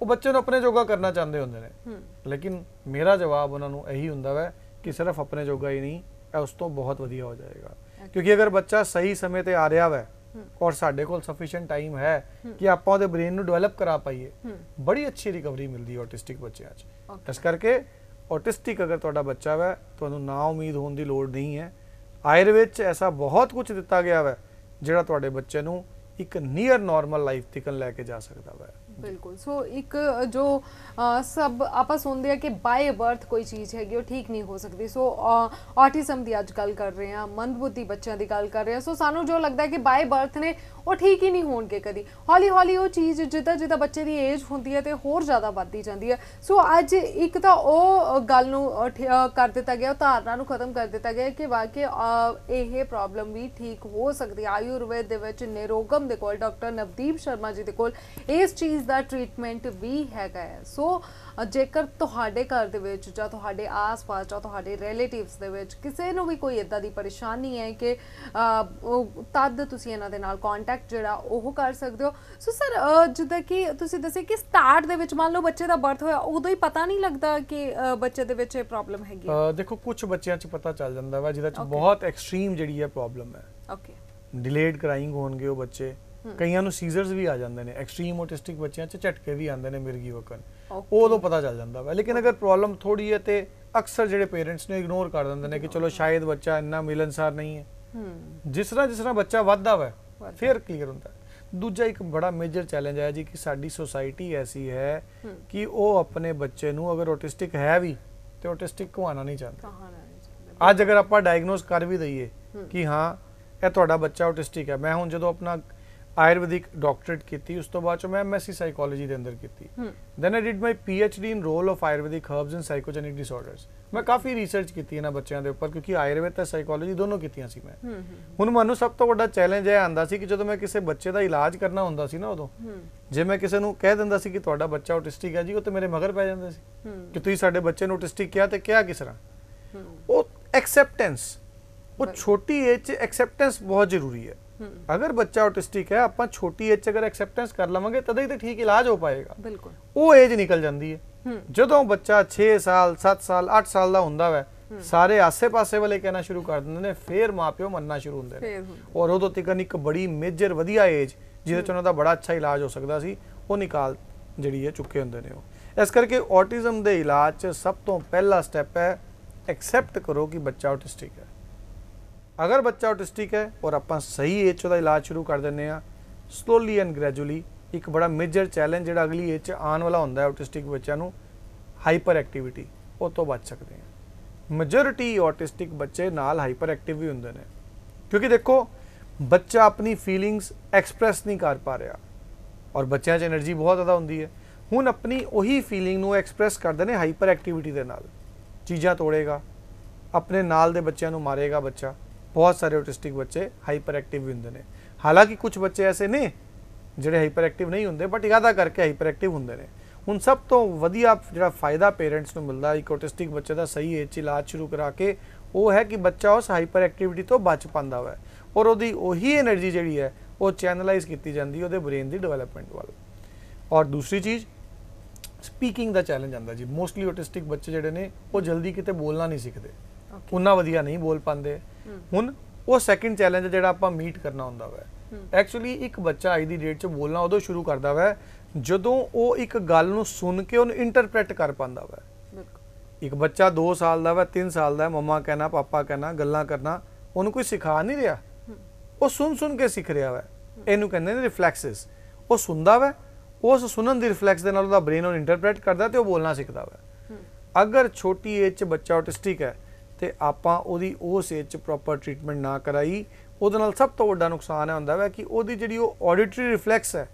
[SPEAKER 2] ਉਹ ਬੱਚੇ ਨੂੰ ਆਪਣੇ ਜੋਗਾ ਕਰਨਾ ਚਾਹੁੰਦੇ ਹੁੰਦੇ ਨੇ।
[SPEAKER 1] ਹੂੰ।
[SPEAKER 2] ਲੇਕਿਨ ਮੇਰਾ ਜਵਾਬ ਉਹਨਾਂ ਨੂੰ ਇਹੀ ਹੁੰਦਾ ਵੈ ਕਿ ਸਿਰਫ ਆਪਣੇ ਜੋਗਾ ਹੀ ਨਹੀਂ ਇਹ ਉਸ ਤੋਂ ਬਹੁਤ ਵਧੀਆ ਹੋ ਜਾਏਗਾ। ਕਿਉਂਕਿ ਅਗਰ ਬੱਚਾ ਸਹੀ ਸਮੇਂ ਤੇ ਆ ਰਿਹਾ ਵੈ
[SPEAKER 1] ਹੂੰ।
[SPEAKER 2] ਔਰ ਸਾਡੇ ਕੋਲ ਸਫੀਸ਼ੀਐਂਟ ਟਾਈਮ ਹੈ
[SPEAKER 1] ਹੂੰ।
[SPEAKER 2] ਕਿ ਆਪਾਂ ਉਹਦੇ ਬ੍ਰੇਨ ਨੂੰ ਡਿਵੈਲਪ ਕਰਾ ਪਾਈਏ
[SPEAKER 1] ਹੂੰ।
[SPEAKER 2] ਬੜੀ ਅੱਛੀ ਰਿਕਵਰੀ ਮਿਲਦੀ ਹੈ ਆਟਿਸਟਿਕ ਬੱਚਿਆਂ 'ਚ. ਇਸ ਕਰਕੇ ਆਟਿਸਟਿਕ ਅਗਰ ਤੁਹਾਡਾ ਬੱਚਾ ਵੈ ਤੁਹਾਨੂੰ ਨਾ ਉਮੀਦ ਹੋਣ ਦੀ ਲੋੜ ਨਹੀਂ ਹੈ। ਆਯੁਰਵੇਦ 'ਚ ਐਸਾ ਬਹੁਤ ਕੁਝ ਦਿੱਤਾ ਗਿਆ ਵੈ ਜਿਹੜਾ ਤੁਹਾਡੇ ਬੱਚੇ ਨੂੰ ਇੱਕ ਨੀਅਰ ਨਾਰਮਲ ਲਾਈਫ ਤੱਕ ਲੈ ਕੇ ਜਾ ਸਕਦਾ ਵੈ।
[SPEAKER 1] ਬਿਲਕੁਲ। ਸੋ ਇੱਕ ਜੋ ਸਭ ਆਪਾਂ ਸੁਣਦੇ ਆ ਕਿ ਬਾਏ ਬਰਥ ਕੋਈ ਚੀਜ਼ ਹੈਗੀ, ਉਹ ਠੀਕ ਨਹੀਂ ਹੋ ਸਕਦੀ। ਸੋ ਆਟਿਜ਼ਮ ਦੀ ਅੱਜ ਗੱਲ ਕਰ ਰਹੇ ਆ, ਮੰਦਬੁੱਧੀ ਬੱਚਿਆਂ ਦੀ ਗੱਲ ਕਰ ਰਹੇ ਆ। ਸੋ ਸਾਨੂੰ ਜੋ ਲੱਗਦਾ ਕਿ ਬਾਏ ਬਰਥ ਨੇ ਉਹ ਠੀਕ ਹੀ ਨਹੀਂ ਹੋਣਗੇ ਕਦੀ। ਹੌਲੀ ਹੌਲੀ ਉਹ ਚੀਜ਼ ਜਿੱਦਾਂ ਜਿੱਦਾਂ ਬੱਚੇ ਦੀ ਏਜ ਹੁੰਦੀ ਹੈ ਤੇ ਹੋਰ ਜ਼ਿਆਦਾ ਵੱਧਦੀ ਜਾਂਦੀ ਹੈ। ਸੋ ਅੱਜ ਇੱਕ ਤਾਂ ਉਹ ਗੱਲ ਨੂੰ ਅ, ਕਰ ਦਿੱਤਾ ਗਿਆ ਉਹ ਧਾਰਨਾ ਨੂੰ ਖਤਮ ਕਰ ਦਿੱਤਾ ਗਿਆ ਕਿ ਵਾਕਈ ਅ, ਇਹ ਪ੍ਰੋਬਲਮ ਵੀ ਠੀਕ ਹੋ ਸਕਦੀ ਹੈ। ਆਯੁਰਵੇਦ ਦੇ ਵਿੱਚ ਨਿਰੋਗਮ ਦੇ ਕੋਲ ਡਾਕਟਰ ਨਵਦੀਪ ਸ਼ਰਮਾ ਜੀ ਦੇ ਕੋਲ ਇਸ ਚੀਜ਼ ਦਾ ਟ੍ਰੀਟਮੈਂਟ ਵੀ ਹੈਗਾ ਹੈ। ਸੋ ਜੇਕਰ ਤੁਹਾਡੇ ਘਰ ਦੇ ਵਿੱਚ ਜਾਂ ਤੁਹਾਡੇ ਆਸ-ਪਾਸ ਜਾਂ ਤੁਹਾਡੇ ਰਿਲੇਟਿਵਸ ਦੇ ਵਿੱਚ ਕਿਸੇ ਨੂੰ ਵੀ ਕੋਈ ਇਦਾਂ ਦੀ ਪਰੇਸ਼ਾਨੀ ਹੈ ਕਿ ਤਦ ਤੁਸੀਂ ਇਹਨਾਂ ਦੇ ਨਾਲ ਕੰਟੈਕਟ ਜਿਹੜਾ ਉਹ ਕਰ ਸਕਦੇ ਹੋ ਸੋ ਸਰ ਜਿੱਦਾਂ ਕਿ ਤੁਸੀਂ ਦੱਸਿਆ ਕਿ ਸਟਾਰਟ ਦੇ ਵਿੱਚ ਮੰਨ ਲਓ ਬੱਚੇ ਦਾ ਬਰਥ ਹੋਇਆ ਉਦੋਂ ਹੀ ਪਤਾ ਨਹੀਂ ਲੱਗਦਾ ਕਿ ਬੱਚੇ ਦੇ ਵਿੱਚ ਇਹ ਪ੍ਰੋਬਲਮ ਹੈਗੀ ਹੈ
[SPEAKER 2] ਦੇਖੋ ਕੁਝ ਬੱਚਿਆਂ 'ਚ ਪਤਾ ਚੱਲ ਜਾਂਦਾ ਵਾ ਜਿਹਦੇ 'ਚ. ਬਹੁਤ ਐਕਸਟ੍ਰੀਮ ਜਿਹੜੀ ਹੈ ਪ੍ਰੋਬਲਮ ਹੈ
[SPEAKER 1] ਓਕੇ
[SPEAKER 2] ਡਿਲੇਡ ਕਰਾਈਂਗ ਹੋਣਗੇ ਉਹ ਬੱਚੇ। ਕਈਆਂ ਨੂੰ ਸੀਜ਼ਰਸ ਵੀ ਆ ਜਾਂਦੇ ਨੇ ਐਕਸਟ੍ਰੀਮ ਆਟਿਸਟਿਕ ਬੱਚਿਆਂ 'ਚ ਝਟਕੇ ਵੀ ਆਉਂਦੇ ਨੇ ਮਿਰਗੀ ਵਕਨ. ਉਹ ਉਦੋਂ ਪਤਾ ਚੱਲ ਜਾਂਦਾ ਵਾ ਲੇਕਿਨ ਅਗਰ ਪ੍ਰੋਬਲਮ ਥੋੜੀ ਹੈ ਤੇ ਅਕਸਰ ਜਿਹੜੇ ਪੇਰੈਂਟਸ ਨੇ ਇਗਨੋਰ ਕਰ ਦਿੰਦੇ ਨੇ ਕਿ ਚਲੋ ਸ਼ਾਇਦ ਬੱਚਾ ਇੰਨਾ ਮਿਲਨਸਾਰ ਨਹੀਂ ਹੈ
[SPEAKER 1] ਹੂੰ
[SPEAKER 2] ਜਿਸ ਤਰ੍ਹਾਂ ਜਿਸ ਤਰ੍ਹਾਂ ਬੱਚਾ ਵੱਧਦਾ ਵਾ। ਫਿਰ ਕਲੀਅਰ ਹੁੰਦਾ। ਦੂਜਾ ਇੱਕ ਬੜਾ ਮੇਜਰ ਚੈਲੰਜ ਹੈ ਜੀ ਕਿ ਸਾਡੀ ਸੋਸਾਇਟੀ ਐਸੀ ਹੈ ਕਿ ਉਹ ਆਪਣੇ ਬੱਚੇ ਨੂੰ ਅਗਰ ਆਟਿਸਟਿਕ ਹੈ ਵੀ ਤੇ ਆਟਿਸਟਿਕ ਕਹਾਉਣਾ ਨਹੀਂ ਚਾਹੁੰਦੇ ਅੱਜ ਅਗਰ ਆਪਾਂ ਡਾਇਗਨੋਸ ਕਰ ਵੀ ਦਈਏ। ਕਿ ਹਾਂ ਇਹ ਤੁਹਾਡਾ ਬੱਚਾ ਆਟਿਸਟਿਕ ਹੈ ਮੈਂ ਹੁਣ ਜਦੋਂ ਆਪਣਾ ਆਯੁਰਵੈਦਿਕ ਡਾਕਟਰੇਟ ਕੀਤੀ ਉਸ ਤੋਂ ਬਾਅਦ ਚ ਮੈਂ ਐਮਐਸਸੀ ਸਾਈਕੋਲੋਜੀ ਦੇ ਅੰਦਰ ਕੀਤੀ। Then I did my PhD in role of Ayurvedic herbs in psychogenic disorders ਮੈਂ ਕਾਫੀ ਰਿਸਰਚ ਕੀਤੀ ਇਹਨਾਂ ਬੱਚਿਆਂ ਦੇ ਉੱਪਰ ਕਿਉਂਕਿ ਆਯੁਰਵੈਦ ਤੇ ਸਾਈਕੋਲੋਜੀ ਦੋਨੋਂ ਕੀਤੀਆਂ ਸੀ ਮੈਂ। ਹੁਣ ਮੈਨੂੰ ਸਭ ਤੋਂ ਵੱਡਾ ਚੈਲੰਜ ਇਹ ਆਂਦਾ ਸੀ ਕਿ ਜਦੋਂ ਮੈਂ ਕਿਸੇ ਬੱਚੇ ਦਾ ਇਲਾਜ ਕਰਨਾ ਹੁੰਦਾ ਸੀ ਨਾ ਉਦੋਂ ਜੇ ਮੈਂ ਕਿਸੇ ਨੂੰ ਕਹਿ ਦਿੰਦਾ ਸੀ ਕਿ ਤੁਹਾਡਾ ਬੱਚਾ ਆਟਿਸਟਿਕ ਹੈ ਜੀ ਉਹ ਤੇ ਮੇਰੇ ਮਗਰ ਪੈ ਜਾਂਦੇ ਸੀ। ਕਿ ਤੁਸੀਂ ਸਾਡੇ ਬੱਚੇ ਨੂੰ ਆਟਿਸਟਿਕ ਕਿਹਾ ਤੇ ਕਿਹਾ ਕਿਸ ਤਰ੍ਹਾਂ? ਉਹ ਐਕਸੈਪਟੈਂਸ ਉਹ। ਛੋਟੀ ਏਜ 'ਚ ਐਕਸੈਪਟੈਂਸ ਬਹੁਤ ਜ਼ਰੂਰੀ ਹੂੰ। ਅਗਰ ਬੱਚਾ ਆਟਿਸਟਿਕ ਹੈ ਆਪਾਂ ਛੋਟੀ ਏਜ 'ਚ ਅਗਰ ਐਕਸੈਪਟੈਂਸ ਕਰ ਲਵਾਂਗੇ ਤਦੋਂ ਹੀ ਤੇ ਠੀਕ ਇਲਾਜ ਹੋ ਪਾਏਗਾ।
[SPEAKER 1] ਬਿਲਕੁਲ।
[SPEAKER 2] ਉਹ ਏਜ ਨਿਕਲ ਜਾਂਦੀ ਹੈ। ਜਦੋਂ ਬੱਚਾ 6 ਸਾਲ 7 ਸਾਲ 8 ਸਾਲ ਦਾ ਹੁੰਦਾ ਵੈ। ਸਾਰੇ ਆਸੇ-ਪਾਸੇ ਵਾਲੇ ਕਹਿਣਾ ਸ਼ੁਰੂ ਕਰ ਦਿੰਦੇ ਨੇ ਫੇਰ ਮਾਪਿਓ ਮੰਨਣਾ ਸ਼ੁਰੂ ਹੁੰਦੇ ਨੇ। ਔਰ ਉਦੋਂ ਤੱਕ ਇੱਕ ਬੜੀ ਮੇਜਰ ਵਧੀਆ ਏਜ ਜਿਹਦੇ ਚ ਉਹਨਾਂ ਦਾ ਬੜਾ ਅੱਛਾ ਇਲਾਜ ਹੋ ਸਕਦਾ ਸੀ ਉਹ ਨਿਕਾਲ ਜਿਹੜੀ ਹੈ ਚੁੱਕੇ ਹੁੰਦੇ ਨੇ ਉਹ। ਇਸ ਕਰਕੇ ਔਟਿਜ਼ਮ ਦੇ ਇਲਾਜ 'ਚ ਸਭ ਤੋਂ ਪਹਿਲਾ ਸਟੈਪ ਹੈ ਐਕਸੈਪਟ ਕਰੋ ਕਿ ਬੱਚਾ ਆਟਿਸਟਿਕ ਹੈ। ਅਗਰ ਬੱਚਾ ਆਟਿਸਟਿਕ ਹੈ ਔਰ ਆਪਾਂ ਸਹੀ ਏਜ 'ਚ ਉਹਦਾ ਇਲਾਜ ਸ਼ੁਰੂ ਕਰ ਦਿੰਨੇ ਆ ਸਲੋਲੀ ਐਂਡ ਗ੍ਰੈਜੂਅਲੀ ਇੱਕ ਬੜਾ ਮੇਜਰ ਚੈਲੰਜ ਜਿਹੜਾ ਅਗਲੀ ਏਜ 'ਚ ਆਉਣ ਵਾਲਾ ਹੁੰਦਾ ਹੈ ਆਟਿਸਟਿਕ ਬੱਚਿਆਂ ਨੂੰ ਹਾਈਪਰ ਐਕਟੀਵਿਟੀ ਉਹ ਤੋਂ ਬਚ ਸਕਦੇ ਆ ਮੈਜੋਰਿਟੀ ਆਟਿਸਟਿਕ ਬੱਚੇ ਨਾਲ ਹਾਈਪਰ ਐਕਟਿਵ ਵੀ ਹੁੰਦੇ ਨੇ। ਕਿਉਂਕਿ ਦੇਖੋ, ਬੱਚਾ ਆਪਣੀ ਫੀਲਿੰਗਸ ਐਕਸਪ੍ਰੈਸ ਨਹੀਂ ਕਰ ਪਾ ਰਿਹਾ ਔਰ ਬੱਚਿਆਂ 'ਚ એનર્ਜੀ ਬਹੁਤ ਜ਼ਿਆਦਾ ਹੁੰਦੀ ਹੈ। ਹੁਣ ਆਪਣੀ ਉਹੀ ਫੀਲਿੰਗ ਨੂੰ ਐਕਸਪ੍ਰੈਸ ਕਰਦੇ ਨੇ ਹਾਈਪਰ ਐਕਟੀਵਿਟੀ ਦੇ ਨਾਲ। ਚੀਜ਼ਾਂ ਤੋੜੇਗਾ, ਆਪਣੇ ਨਾਲ ਦੇ ਬੱਚਿਆਂ ਨੂੰ ਮਾਰੇਗਾ ਬੱਚਾ। ਬਹੁਤ ਸਾਰੇ ਆਟਿਸਟਿਕ ਬੱਚੇ ਹਾਈਪਰ ਐਕਟਿਵ ਵੀ ਹੁੰਦੇ ਨੇ। ਹਾਲਾਂਕਿ ਕੁਝ ਬੱਚੇ ਐਸੇ ਨੇ ਜਿਹੜੇ ਹਾਈਪਰ ਐਕਟਿਵ ਨਹੀਂ ਹੁੰਦੇ ਬਟ ਜ਼ਿਆਦਾ ਕਰਕੇ ਹਾਈਪਰ ਐਕਟਿਵ ਹੁੰਦੇ ਨੇ। ਹੁਣ ਸਭ ਤੋਂ ਵਧੀਆ ਜਿਹੜਾ ਫਾਇਦਾ ਪੇਰੈਂਟਸ ਨੂੰ ਮਿਲਦਾ ਇੱਕ ਆਟਿਸਟਿਕ ਬੱਚੇ ਦਾ ਸਹੀ ਏਜ 'ਚ ਇਲਾਜ ਸ਼ੁਰੂ ਕਰਾ ਕੇ ਉਹ ਹੈ ਕਿ ਬੱਚਾ ਉਸ ਹਾਈਪਰ ਐਕਟਿਵਿਟੀ ਤੋਂ ਬਚ ਪਾਉਂਦਾ ਹੋਵੇ ਔਰ ਉਹਦੀ ਉਹੀ એનર્ਜੀ ਜਿਹੜੀ ਹੈ ਉਹ ਚੈਨਲਾਈਜ਼ ਕੀਤੀ ਜਾਂਦੀ ਉਹਦੇ ਬ੍ਰੇਨ ਦੀ ਡਿਵੈਲਪਮੈਂਟ ਵੱਲ। ਔਰ ਦੂਸਰੀ ਚੀਜ਼ ਸਪੀਕਿੰਗ ਦਾ ਚੈਲੰਜ ਆਂਦਾ ਜੀ। ਮੋਸਟਲੀ ਆਟਿਸਟਿਕ ਬੱਚੇ ਜਿਹੜੇ ਨੇ ਉਹ ਜਲਦੀ ਕਿਤੇ ਬੋਲਣਾ ਨਹੀਂ ਸਿੱਖਦੇ। ਉਹਨਾਂ ਵਧੀਆ ਨਹੀਂ ਬੋਲ ਪਾਉਂਦੇ। ਹੁਣ ਉਹ ਸੈਕਿੰਡ ਚੈਲੰਜ ਜਿਹੜਾ ਆਪਾਂ ਮੀਟ ਕਰਨਾ ਹੁੰਦਾ ਵਾ। ਐਕਚੁਅਲੀ ਇੱਕ ਬੱਚਾ ਅੱਜ ਦੀ ਡੇਟ 'ਚ ਬੋਲਣਾ ਉਦੋਂ ਸ਼ੁਰੂ ਕਰਦਾ ਵਾ ਜਦੋਂ ਉਹ ਇੱਕ ਗੱਲ ਨੂੰ ਸੁਣ ਕੇ ਉਹਨੂੰ ਇੰਟਰਪ੍ਰੀਟ ਕਰ ਪਾਉਂਦਾ ਵਾ। ਇੱਕ ਬੱਚਾ 2 ਸਾਲ ਦਾ ਵਾ 3 ਸਾਲ ਦਾ ਮਮਾ ਕਹਿਣਾ ਪਾਪਾ ਕਹਿਣਾ ਗੱਲਾਂ ਕਰਨਾ ਉਹਨੂੰ ਕੋਈ ਸਿਖਾ ਨਹੀਂ ਰਿਹਾ। ਉਹ ਸੁਣ ਸੁਣ ਕੇ ਸਿੱਖ ਰਿਹਾ ਵਾ। ਇਹਨੂੰ ਕਹਿੰਦੇ ਨੇ ਰਿਫਲੈਕਸਸ ਉਹ ਸੁਣਦਾ ਵਾ ਉਸ ਸੁਣਨ ਦੀ ਰਿਫਲੈਕਸ ਦੇ ਨਾਲ ਉਹਦਾ ਬ੍ਰੇਨ ਉਹ ਇੰਟਰਪ੍ਰੀਟ ਕਰਦਾ ਤੇ ਉਹ ਬੋਲਣਾ ਸਿੱਖਦਾ ਵਾ। ਅਗਰ ਛੋਟੀ ਏਜ 'ਚ ਬੱਚਾ ਆਟਿਸਟਿਕ ਹੈ ਤੇ ਆਪਾਂ ਉਹਦੀ ਉਸ ਏਜ 'ਚ ਪ੍ਰੋਪਰ ਟ੍ਰੀਟਮੈਂਟ ਨਾ ਕਰਾਈ, ਉਹਦੇ ਨਾਲ ਸਭ ਤੋਂ ਵੱਡਾ ਨੁਕਸਾਨ ਇਹ ਹੁੰਦਾ ਵਾ ਕਿ ਉਹਦੀ ਜਿਹੜੀ ਉਹ ਆਡਿਟਰੀ ਰਿਫਲੈਕਸ ਹੈ,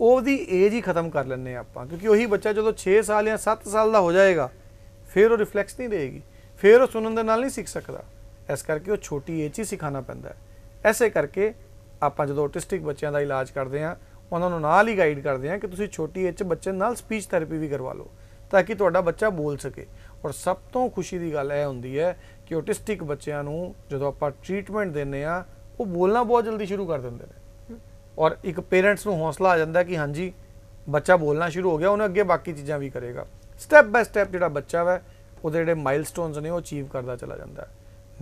[SPEAKER 2] ਉਹਦੀ ਏਜ ਹੀ ਖਤਮ ਕਰ ਲੈਂਦੇ ਹਾਂ ਆਪਾਂ, ਕਿਉਂਕਿ ਉਹੀ ਬੱਚਾ ਜਦੋਂ 6 ਸਾਲ ਜਾਂ 7 ਸਾਲ ਦਾ ਹੋ ਜਾਏਗਾ, ਫਿਰ ਉਹ ਰਿਫਲੈਕਸ ਨਹੀਂ ਰਹੇਗੀ, ਫਿਰ ਉਹ ਸੁਣਨ ਦੇ ਨਾਲ ਨਹੀਂ ਸਿੱਖ ਸਕਦਾ। ਇਸ ਕਰਕੇ ਉਹ ਛੋਟੀ ਏਜ 'ਚ ਹੀ ਸਿਖਾਉਣਾ ਪੈਂਦਾ ਹੈ। ਐਸੇ ਕਰਕੇ ਆਪਾਂ ਜਦੋਂ ਆਟਿਸਟਿਕ ਬੱਚਿਆਂ ਦਾ ਇਲਾਜ ਕਰਦੇ ਹਾਂ, ਉਹਨਾਂ ਨੂੰ ਨਾਲ ਹੀ ਗਾਈਡ ਕਰਦੇ ਹਾਂ ਕਿ ਤੁਸੀਂ ਛੋਟੀ ਏਜ 'ਚ ਬੱਚੇ ਨਾਲ ਸਪੀਚ ਥੈਰੇਪੀ ਵੀ ਕਰਵਾ ਲਓ, ਤਾਂ ਕਿ ਤੁਹਾਡਾ ਬੱਚਾ ਬੋਲ ਸਕੇ। ਔਰ ਸਭ ਤੋਂ ਖੁਸ਼ੀ ਦੀ ਗੱਲ ਇਹ ਹੁੰਦੀ ਹੈ ਕਿ ਆਟਿਸਟਿਕ ਬੱਚਿਆਂ ਨੂੰ ਜਦੋਂ ਆਪਾਂ ਟ੍ਰੀਟਮੈਂਟ ਦਿੰਨੇ ਆ ਉਹ ਬੋਲਣਾ ਬਹੁਤ ਜਲਦੀ ਸ਼ੁਰੂ ਕਰ ਦਿੰਦੇ ਨੇ। ਔਰ ਇੱਕ ਪੇਰੈਂਟਸ ਨੂੰ ਹੌਸਲਾ ਆ ਜਾਂਦਾ ਕਿ ਹਾਂਜੀ, ਬੱਚਾ ਬੋਲਣਾ ਸ਼ੁਰੂ ਹੋ ਗਿਆ, ਉਹਨੇ ਅੱਗੇ ਬਾਕੀ ਚੀਜ਼ਾਂ ਵੀ ਕਰੇਗਾ। ਸਟੈਪ ਬਾय ਸਟੈਪ ਜਿਹੜਾ ਬੱਚਾ ਵਾ, ਉਹਦੇ ਜਿਹੜੇ ਮਾਈਲਸਟੋਨਸ ਨੇ, ਉਹ ਅਚੀਵ ਕਰਦਾ ਚਲਾ ਜਾਂਦਾ। ਹੈ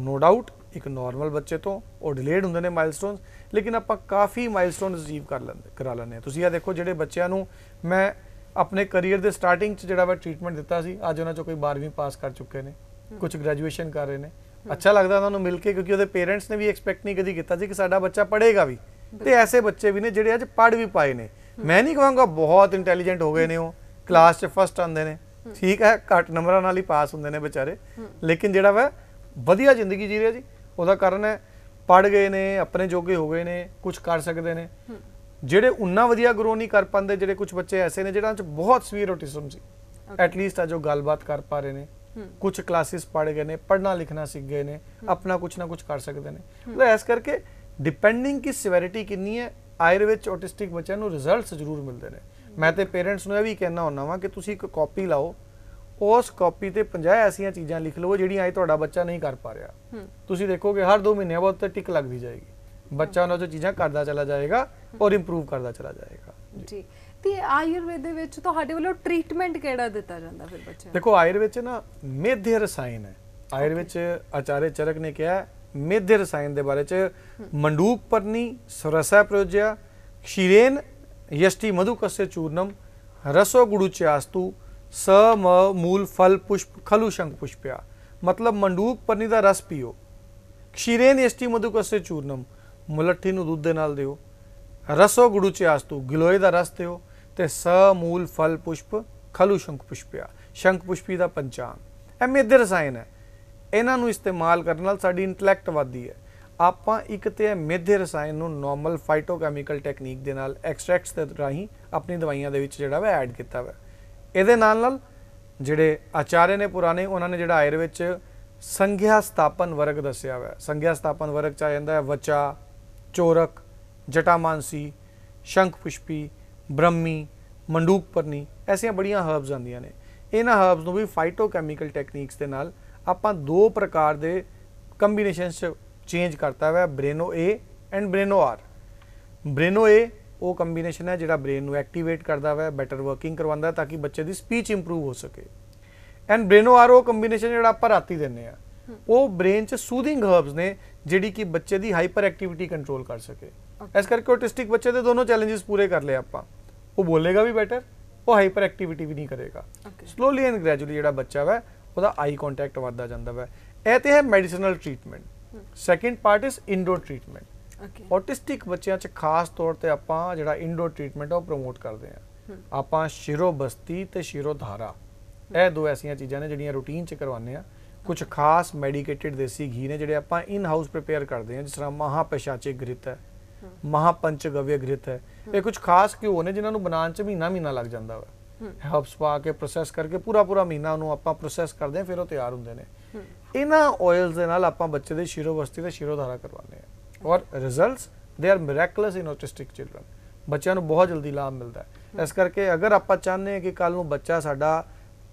[SPEAKER 2] ਨੋ ਡਾਊਟ ਇੱਕ ਨਾਰਮਲ ਬੱਚੇ ਤੋਂ ਉਹ ਡਿਲੇਡ ਹੁੰਦੇ ਨੇ ਮਾਈਲਸਟੋਨਸ ਲੇਕਿਨ ਆਪਾਂ ਕਾਫੀ ਮਾਈਲਸਟੋਨਸ ਅਚੀਵ ਕਰ ਲੈਂਦੇ ਕਰਾ ਲੈਂਦੇ ਹਾਂ। ਤੁਸੀਂ ਇਹ ਦੇਖੋ, ਜਿਹੜੇ ਬੱਚਿਆਂ ਨੂੰ ਮੈਂ ਆਪਣੇ ਕੈਰੀਅਰ ਦੇ ਸਟਾਰਟਿੰਗ 'ਚ ਜਿਹੜਾ ਵਾ ਟ੍ਰੀਟਮੈਂਟ ਦਿੱਤਾ ਸੀ ਅੱਜ ਉਹਨਾਂ 'ਚੋਂ ਕੋਈ 12ਵੀਂ ਪਾਸ ਕਰ ਚੁੱਕੇ ਨੇ ਕੁਝ ਗ੍ਰੈਜੂਏਸ਼ਨ ਕਰ ਰਹੇ ਨੇ। ਅੱਛਾ ਲੱਗਦਾ ਉਹਨਾਂ ਨੂੰ ਮਿਲ ਕੇ ਕਿਉਂਕਿ ਉਹਦੇ ਪੇਰੈਂਟਸ ਨੇ ਵੀ ਐਕਸਪੈਕਟ ਨਹੀਂ ਕਦੀ ਕੀਤਾ ਸੀ ਕਿ ਸਾਡਾ ਬੱਚਾ ਪੜ੍ਹੇਗਾ ਵੀ। ਤੇ ਐਸੇ ਬੱਚੇ ਵੀ ਨੇ ਜਿਹੜੇ ਅੱਜ ਪੜ੍ਹ ਵੀ ਪਾਏ ਨੇ। ਮੈਂ ਨਹੀਂ ਕਹਾਂਗਾ ਬਹੁਤ ਇੰਟੈਲੀਜੈਂਟ ਹੋ ਗਏ ਨੇ ਉਹ। ਕਲਾਸ 'ਚ ਫਸਟ ਆਉਂਦੇ ਨੇ। ਠੀਕ ਹੈ ਘੱਟ ਨੰਬਰਾਂ ਨਾਲ ਹੀ ਪਾਸ ਹੁੰਦੇ ਨੇ ਵਿਚਾਰੇ। ਲੇਕਿਨ ਜਿਹੜਾ ਵਾ ਵਧੀਆ ਜ਼ਿੰਦਗੀ ਜੀ ਰਿਹਾ ਜੀ। ਉਹਦਾ ਕਾਰਨ ਹੈ ਪੜ ਗਏ ਨੇ ਆਪਣੇ ਜੋਗੇ ਹੋ ਗਏ ਨੇ ਕੁਝ ਕਰ ਸਕਦੇ ਨੇ। ਜਿਹੜੇ ਉਨਾ ਵਧੀਆ ਗਰੋ ਨਹੀਂ ਕਰ ਪਾਉਂਦੇ ਜਿਹੜੇ ਕੁਝ ਬੱਚੇ ਐਸੇ ਨੇ ਜਿਹਨਾਂ 'ਚ ਬਹੁਤ ਸਵੀਅਰ ਆਟਿਜ਼ਮ ਸੀ। ਐਟ ਲੀਸਟ ਆ ਜੋ ਗੱਲਬਾਤ ਕਰ ਪਾ ਰਹੇ ਨੇ। ਕੁਝ ਕਲਾਸਿਸ ਪੜ ਗਏ ਨੇ ਪੜਨਾ ਲਿਖਣਾ ਸਿੱਖ ਗਏ ਨੇ ਆਪਣਾ ਕੁਝ ਨਾ ਕੁਝ ਕਰ ਸਕਦੇ ਨੇ। ਮਤਲਬ ਇਸ ਕਰਕੇ ਡਿਪੈਂਡਿੰਗ ਕਿ ਸਿਵੈਰਿਟੀ ਕਿੰਨੀ ਹੈ ਆਇਰ ਵਿੱਚ ਆਟਿਸਟਿਕ ਬੱਚਿਆਂ ਨੂੰ ਰਿਜ਼ਲਟਸ ਜ਼ਰੂਰ ਮਿਲਦੇ ਨੇ। ਮੈਂ ਤੇ ਪੇਰੈਂਟਸ ਨੂੰ ਇਹ ਵੀ ਕਹਿਣਾ ਹੁੰਦਾ ਵਾਂ ਕਿ ਤੁਸੀਂ ਇੱਕ ਕਾਪੀ ਲਾਓ ਉਸ ਕਾਪੀ ਤੇ 50 ਐਸੀਆਂ ਚੀਜ਼ਾਂ ਲਿਖ ਲਵੋ ਜਿਹੜੀਆਂ ਅੱਜ ਤੁਹਾਡਾ ਬੱਚਾ ਨਹੀਂ ਕਰ ਪਾ ਰਿਹਾ। ਤੁਸੀਂ ਦੇਖੋਗੇ ਹਰ 2 ਮਹੀਨਿਆਂ ਬਾਅਦ ਤੇ ਟਿਕ ਲੱਗਦੀ ਜਾਏਗੀ। ਬੱਚਾ ਉਹਨਾਂ ਜੋ ਚੀਜ਼ਾਂ ਕਰਦਾ ਚਲਾ ਜਾਏਗਾ ਔਰ ਇੰਪਰੂਵ ਕਰਦਾ ਚਲਾ ਜਾਏਗਾ
[SPEAKER 1] ਜੀ ਤੇ ਆਯੁਰਵੇਦ ਦੇ ਵਿੱਚ ਤੁਹਾਡੇ ਵੱਲੋਂ ਟ੍ਰੀਟਮੈਂਟ ਕਿਹੜਾ ਦਿੱਤਾ ਜਾਂਦਾ ਫਿਰ ਬੱਚਿਆਂ ਨੂੰ
[SPEAKER 2] ਦੇਖੋ ਆਯੁਰ ਵਿੱਚ ਨਾ ਮੇਧਯ ਰਸਾਇਣ ਹੈ ਆਯੁਰ ਵਿੱਚ ਆਚਾਰਯ ਚਰਕ ਨੇ ਕਿਹਾ ਮੇਧਯ ਰਸਾਇਣ ਦੇ ਬਾਰੇ ਚ ਮੰਡੂਕ ਪਰਨੀ ਸਰਸਾ ਪ੍ਰਯੋਜਿਆ क्षीरेन यष्टि मधुकस्य चूर्णम रसो गुड़ुच्यास्तु स म मूल फल पुष्प खलु शंख पुष्पया ਮਤਲਬ ਮੰਡੂਕ ਪਰਨੀ ਦਾ ਰਸ ਪੀਓ क्षीरेन यष्टि मधुकस्य ਚੂਰਨਮ ਮੁਲੱਠੀ ਨੂੰ ਦੁੱਧ ਦੇ ਨਾਲ ਦਿਓ। ਰਸੋ ਗੁੜੁਚਿਆਸਤੂ ਗਿਲੋਏ ਦਾ ਰਸ ਦਿਓ ਤੇ ਸ ਮੂਲ ਫਲ ਪੁਸ਼ਪ, ਖਲੂ ਸ਼ੰਖ ਪੁਸ਼ਪਿਆ। ਸ਼ੰਖ ਪੁਸ਼ਪੀ ਦਾ ਪੰਚਾਂਗ। ਇਹ ਮੇਦੇ ਰਸਾਇਣ ਹੈ। ਇਹਨਾਂ ਨੂੰ ਇਸਤੇਮਾਲ ਕਰਨ ਨਾਲ ਸਾਡੀ ਇੰਟੈਲੈਕਟ ਵਧਦੀ ਹੈ। ਆਪਾਂ ਇੱਕ ਤੇ ਇਹ ਮੇਦੇ ਰਸਾਇਣ ਨੂੰ ਨਾਰਮਲ ਫਾਈਟੋਕੈਮੀਕਲ ਟੈਕਨੀਕ ਦੇ ਨਾਲ ਐਕਸਟ੍ਰੈਕਟਸ ਦੇ ਰਾਹੀਂ ਆਪਣੀ ਦਵਾਈਆਂ ਦੇ ਵਿੱਚ ਜਿਹੜਾ ਵਾ ਐਡ ਕੀਤਾ ਵਾ। ਇਹਦੇ ਨਾਲ ਨਾਲ ਜਿਹੜੇ ਆਚਾਰੇ ਨੇ, ਪੁਰਾਣੇ, ਉਹਨਾਂ ਨੇ ਜਿਹੜਾ ਆਯੁਰਵੇਦ 'ਚ ਸੰਗਿਆ ਸਥਾਪਨ ਵਰਗ ਦੱਸਿਆ ਹੋਇਆ ਹੈ ਸੰਗਿਆ ਸਥਾਪਨ ਵਰਗ ਚ ਆ ਜਾਂਦਾ ਹੈ, ਵਚਾ ਚੋਰਕ ਜਟਾਮਾਨਸੀ ਸ਼ੰਖ ਪੁਸ਼ਪੀ ਬ੍ਰਹਮੀ ਮੰਡੂਕ ਪਰਨੀ ਐਸੀਆਂ ਬੜੀਆਂ ਹਰਬਸ ਆਉਂਦੀਆਂ ਨੇ ਇਹਨਾਂ ਹਰਬਸ ਨੂੰ ਵੀ ਫਾਈਟੋਕੈਮੀਕਲ ਟੈਕਨੀਕਸ ਦੇ ਨਾਲ ਆਪਾਂ ਦੋ ਪ੍ਰਕਾਰ ਦੇ ਕੰਬੀਨੇਸ਼ਨਸ ਚ ਚੇਂਜ ਕਰਤਾ ਹੋਇਆ ਬ੍ਰੇਨੋ ਏ ਐਂਡ ਬ੍ਰੇਨੋ ਆਰ ਬ੍ਰੇਨੋ ਏ ਉਹ ਕੰਬੀਨੇਸ਼ਨ ਹੈ ਜਿਹੜਾ ਬ੍ਰੇਨ ਨੂੰ ਐਕਟੀਵੇਟ ਕਰਦਾ ਹੈ ਬੈਟਰ ਵਰਕਿੰਗ ਕਰਵਾਉਂਦਾ ਤਾਂ ਕਿ ਬੱਚੇ ਦੀ ਸਪੀਚ ਇੰਪਰੂਵ ਹੋ ਸਕੇ ਐਂਡ ਬ੍ਰੇਨੋ ਆਰ ਉਹ ਕੰਬੀਨੇਸ਼ਨ ਜਿਹੜਾ ਆਪਾਂ ਰਾਤੀ ਦਿੰਨੇ ਆ ਉਹ ਬ੍ਰੇਨ 'ਚ ਸੂਦਿੰਗ ਹਰਬਸ ਨੇ ਜਿਹੜੀ ਕਿ ਬੱਚੇ ਦੀ ਹਾਈਪਰ ਐਕਟੀਵਿਟੀ ਕੰਟਰੋਲ ਕਰ ਸਕੇ। ਇਸ ਕਰਕੇ ਆਟਿਸਟਿਕ ਬੱਚੇ ਦੇ ਦੋਨੋਂ ਚੈਲੰਜਸ ਪੂਰੇ ਕਰ ਲਏ ਆਪਾਂ। ਉਹ ਬੋਲੇਗਾ ਵੀ ਬੈਟਰ ਉਹ ਹਾਈਪਰ ਐਕਟੀਵਿਟੀ ਵੀ ਨਹੀਂ ਕਰੇਗਾ. ਸਲੋਲੀ ਐਂਡ ਗ੍ਰੈਜੂਅਲੀ ਜਿਹੜਾ ਬੱਚਾ ਵਾ ਉਹਦਾ ਆਈ ਕੰਟੈਕਟ ਵੱਧਦਾ ਜਾਂਦਾ ਵਾ। ਇਹ ਤੇ ਹੈ medicinal treatment second part is indoor treatment
[SPEAKER 1] okay
[SPEAKER 2] autistic ਬੱਚਿਆਂ 'ਚ ਖਾਸ ਤੌਰ ਤੇ ਆਪਾਂ ਜਿਹੜਾ ਇੰਡੋਰ ਟ੍ਰੀਟਮੈਂਟ ਉਹ ਪ੍ਰਮੋਟ ਕਰਦੇ ਹਾਂ। ਆਪਾਂ ਸ਼ਿਰੋ ਬਸਤੀ ਤੇ ਸ਼ਿਰੋ ਧਾਰਾ ਇਹ ਦੋ ਐਸੀਆਂ ਚੀਜ਼ਾਂ ਨੇ ਜਿਹੜੀਆਂ ਰੂਟੀਨ 'ਚ ਕਰਵਾਉਂਦੇ ਆ। ਕੁਝ ਖਾਸ ਮੈਡੀਕੇਟਿਡ ਦੇਸੀ ਘੀ ਨੇ ਜਿਹੜੇ ਆਪਾਂ ਇਨ ਹਾਊਸ ਪ੍ਰੀਪੇਅਰ ਕਰਦੇ ਹਾਂ ਜਿਸ ਤਰ੍ਹਾਂ ਮਹਾਪਸ਼ਾਚੇ ਗ੍ਰਿਤ ਹੈ ਮਹਾਪੰਚਗਵਯ ਗ੍ਰਿਤ ਹੈ। ਇਹ ਕੁਝ ਖਾਸ ਘਿਓ ਨੇ ਜਿਨ੍ਹਾਂ ਨੂੰ ਬਣਾਉਣ 'ਚ ਮਹੀਨਾ ਮਹੀਨਾ ਲੱਗ ਜਾਂਦਾ ਵਾ। ਹਰਬਸ ਪਾ ਕੇ ਪ੍ਰੋਸੈਸ ਕਰਕੇ ਪੂਰਾ ਪੂਰਾ ਮਹੀਨਾ ਉਹਨੂੰ ਆਪਾਂ ਪ੍ਰੋਸੈਸ ਕਰਦੇ ਹਾਂ ਫਿਰ ਉਹ ਤਿਆਰ ਹੁੰਦੇ ਨੇ। ਇਹਨਾਂ ਆਇਲਸ ਦੇ ਨਾਲ ਆਪਾਂ ਬੱਚੇ ਦੇ ਸ਼ਿਰੋਵਸਤੀ ਦਾ ਸ਼ਿਰੋਧਾਰਾ ਕਰਵਾਉਂਦੇ ਆ ਔਰ results they are miracles in autistic children ਬੱਚਿਆਂ ਨੂੰ ਬਹੁਤ ਜਲਦੀ ਲਾਭ ਮਿਲਦਾ ਹੈ। ਇਸ ਕਰਕੇ ਅਗਰ ਆਪਾਂ ਚਾਹੁੰਦੇ ਹਾਂ ਕਿ ਕੱਲ ਨੂੰ ਬੱਚਾ ਸਾਡਾ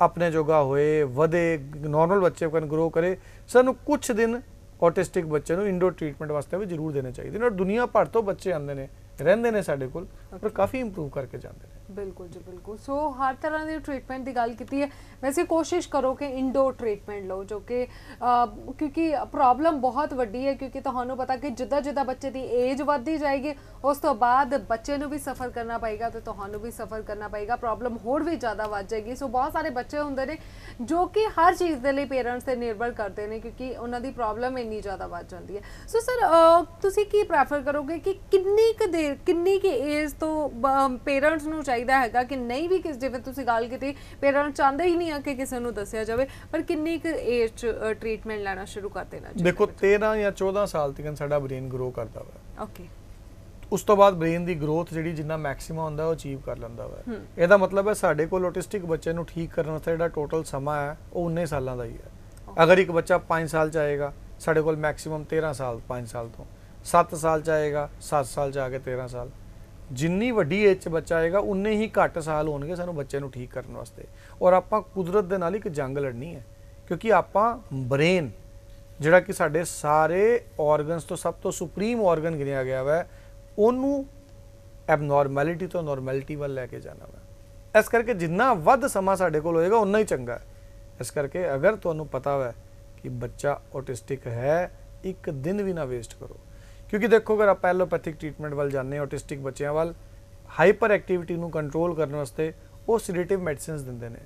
[SPEAKER 2] ਆਪਣੇ ਜੋਗਾ ਹੋਏ ਵਧੇ ਨਾਰਮਲ ਬੱਚੇ ਕਨ ਗਰੋ ਕਰੇ ਸਾਨੂੰ ਕੁਝ ਦਿਨ ਆਟਿਸਟਿਕ ਬੱਚੇ ਨੂੰ ਇੰਡੋਰ ਟ੍ਰੀਟਮੈਂਟ ਵਾਸਤੇ ਵੀ ਜ਼ਰੂਰ ਦੇਣੇ ਚਾਹੀਦੇ ਨੇ ਔਰ ਦੁਨੀਆ ਭਰ ਤੋਂ ਬੱਚੇ ਆਉਂਦੇ ਨੇ ਰਹਿੰਦੇ ਨੇ ਸਾਡੇ ਕੋਲ ਪਰ ਕਾਫੀ ਇੰਪਰੂਵ ਕਰਕੇ ਜਾਂਦੇ ਨੇ।
[SPEAKER 1] ਬਿਲਕੁਲ ਜੀ, ਬਿਲਕੁਲ। ਸੋ ਹਰ ਤਰ੍ਹਾਂ ਦੀ ਟ੍ਰੀਟਮੈਂਟ ਦੀ ਗੱਲ ਕੀਤੀ ਹੈ। ਵੈਸੇ ਕੋਸ਼ਿਸ਼ ਕਰੋ ਕਿ ਇਨਡੋਰ ਟ੍ਰੀਟਮੈਂਟ ਲਓ, ਜੋ ਕਿ ਕਿਉਂਕਿ ਪ੍ਰੋਬਲਮ ਬਹੁਤ ਵੱਡੀ ਹੈ, ਕਿਉਂਕਿ ਤੁਹਾਨੂੰ ਪਤਾ ਕਿ ਜਿੱਦਾਂ ਜਿੱਦਾਂ ਬੱਚੇ ਦੀ ਏਜ ਵੱਧਦੀ ਜਾਏਗੀ, ਉਸ ਤੋਂ ਬਾਅਦ ਬੱਚੇ ਨੂੰ ਵੀ ਸਫਰ ਕਰਨਾ ਪਏਗਾ ਤੇ ਤੁਹਾਨੂੰ ਵੀ ਸਫਰ ਕਰਨਾ ਪਏਗਾ। ਪ੍ਰੋਬਲਮ ਹੋਰ ਵੀ ਜ਼ਿਆਦਾ ਵੱਧ ਜਾਏਗੀ। ਸੋ ਬਹੁਤ ਸਾਰੇ ਬੱਚੇ ਹੁੰਦੇ ਨੇ, ਜੋ ਕਿ ਹਰ ਚੀਜ਼ ਦੇ ਲਈ ਪੇਰੈਂਟਸ ਤੇ ਨਿਰਭਰ ਕਰਦੇ ਨੇ, ਕਿਉਂਕਿ ਉਹਨਾਂ ਦੀ ਪ੍ਰੋਬਲਮ ਇੰਨੀ ਜ਼ਿਆਦਾ ਵੱਧ ਜਾਂਦੀ ਹੈ। ਸੋ ਸਰ ਤੁਸੀਂ ਕੀ ਪ੍ਰੈਫਰ ਕਰੋਗੇ ਕਿ ਕਿੰਨੀ ਕੁ ਦੇਰ, ਕਿੰਨੀ ਕੁ ਏਜ ਤੋਂ ਪੇਰੈਂਟਸ ਨੂੰ ਚਾਹੀਦਾ ਹੈਗਾ ਕਿ ਨਹੀਂ ਵੀ ਕਿਸ ਜਿਵੇਂ ਤੁਸੀਂ ਗੱਲ ਕੀਤੀ ਪੇਰੈਂਟਸ ਚਾਹੁੰਦੇ ਹੀ ਨਹੀਂ ਆ ਕਿ ਕਿਸੇ ਨੂੰ ਦੱਸਿਆ ਜਾਵੇ ਪਰ ਕਿੰਨੀ ਕੁ ਏਜ ਚ ਟ੍ਰੀਟਮੈਂਟ ਲੈਣਾ ਸ਼ੁਰੂ ਕਰ ਦੇਣਾ
[SPEAKER 2] ਦੇਖੋ 13 ਜਾਂ 14 ਸਾਲ ਤੱਕ ਸਾਡਾ ਬ੍ਰੇਨ ਗਰੋ ਕਰਦਾ ਵਾ।
[SPEAKER 1] ਓਕੇ
[SPEAKER 2] ਉਸ ਤੋਂ ਬਾਅਦ ਬ੍ਰੇਨ ਦੀ ਗਰੋਥ ਜਿਹੜੀ ਜਿੰਨਾ ਮੈਕਸਿਮਮ ਹੁੰਦਾ ਉਹ ਅਚੀਵ ਕਰ ਲੈਂਦਾ ਵਾ। ਇਹਦਾ ਮਤਲਬ ਹੈ ਸਾਡੇ ਕੋਲ ਆਟਿਸਟਿਕ ਬੱਚੇ ਨੂੰ ਠੀਕ ਕਰਨ ਵਾਸਤੇ ਜਿਹੜਾ ਟੋਟਲ ਸਮਾਂ ਹੈ ਉਹ 19 ਸਾਲਾਂ ਦਾ ਹੀ ਹੈ। ਅਗਰ ਇੱਕ ਬੱਚਾ 5 ਸਾਲ ਚ ਆਏਗਾ ਸਾਡੇ ਕੋਲ ਮੈਕਸਿਮਮ 13 ਸਾਲ 5 ਸਾਲ ਤੋਂ। 7 ਸਾਲ ਚ ਆਏਗਾ 7 ਸਾਲ ਚ ਆ ਕੇ 13 ਸਾਲ। ਜਿੰਨੀ ਵੱਡੀ ਏਜ ਚ ਬੱਚਾ ਆਏਗਾ, ਉਨੇ ਹੀ ਘੱਟ ਸਾਲ ਹੋਣਗੇ ਸਾਨੂੰ ਬੱਚੇ ਨੂੰ ਠੀਕ ਕਰਨ ਵਾਸਤੇ। ਔਰ ਆਪਾਂ ਕੁਦਰਤ ਦੇ ਨਾਲ ਇੱਕ ਜੰਗ ਲੜਨੀ ਹੈ। ਕਿਉਂਕਿ ਆਪਾਂ ਬ੍ਰੇਨ ਜਿਹੜਾ ਕਿ ਸਾਡੇ ਸਾਰੇ ਆਰਗਨਸ ਤੋਂ ਸਭ ਤੋਂ ਸੁਪਰੀਮ ਆਰਗਨ ਗਿਣਿਆ ਗਿਆ ਵਾ, ਉਹਨੂੰ ਐਬਨੋਰਮੈਲਿਟੀ ਤੋਂ ਨਾਰਮੈਲਿਟੀ ਵੱਲ ਲੈ ਕੇ ਜਾਣਾ ਵਾ। ਇਸ ਕਰਕੇ ਜਿੰਨਾ ਵੱਧ ਸਮਾਂ ਸਾਡੇ ਕੋਲ ਹੋਏਗਾ ਉਨਾ ਹੀ ਚੰਗਾ ਹੈ। ਇਸ ਕਰਕੇ ਅਗਰ ਤੁਹਾਨੂੰ ਪਤਾ ਹੈ ਕਿ ਬੱਚਾ ਆਟਿਸਟਿਕ ਹੈ, ਇੱਕ ਦਿਨ ਵੀ ਨਾ ਵੇਸਟ ਕਰੋ। ਕਿਉਂਕਿ ਦੇਖੋ, ਅਗਰ ਆਪਾਂ ਐਲੋਪੈਥਿਕ ਟ੍ਰੀਟਮੈਂਟ ਵੱਲ ਜਾਂਦੇ ਹਾਂ ਆਟਿਸਟਿਕ ਬੱਚਿਆਂ ਵੱਲ ਹਾਈਪਰ ਐਕਟੀਵਿਟੀ ਨੂੰ ਕੰਟਰੋਲ ਕਰਨ ਵਾਸਤੇ ਉਹ ਸੀਡੇਟਿਵ ਮੈਡੀਸਿਨਸ ਦਿੰਦੇ ਨੇ।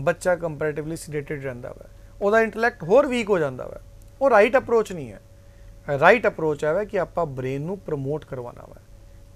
[SPEAKER 2] ਬੱਚਾ ਕੰਪੈਰੀਟਿਵਲੀ ਸੀਡੇਟਡ ਰਹਿੰਦਾ ਵਾ। ਉਹਦਾ ਇੰਟੈਲੈਕਟ ਹੋਰ ਵੀਕ ਹੋ ਜਾਂਦਾ ਵਾ। ਉਹ ਰਾਈਟ ਅਪਰੋਚ ਨਹੀਂ ਹੈ। ਰਾਈਟ ਅਪਰੋਚ ਹੈ ਕਿ ਆਪਾਂ ਬ੍ਰੇਨ ਨੂੰ ਪ੍ਰਮੋਟ ਕਰਵਾਉਣਾ ਵਾ।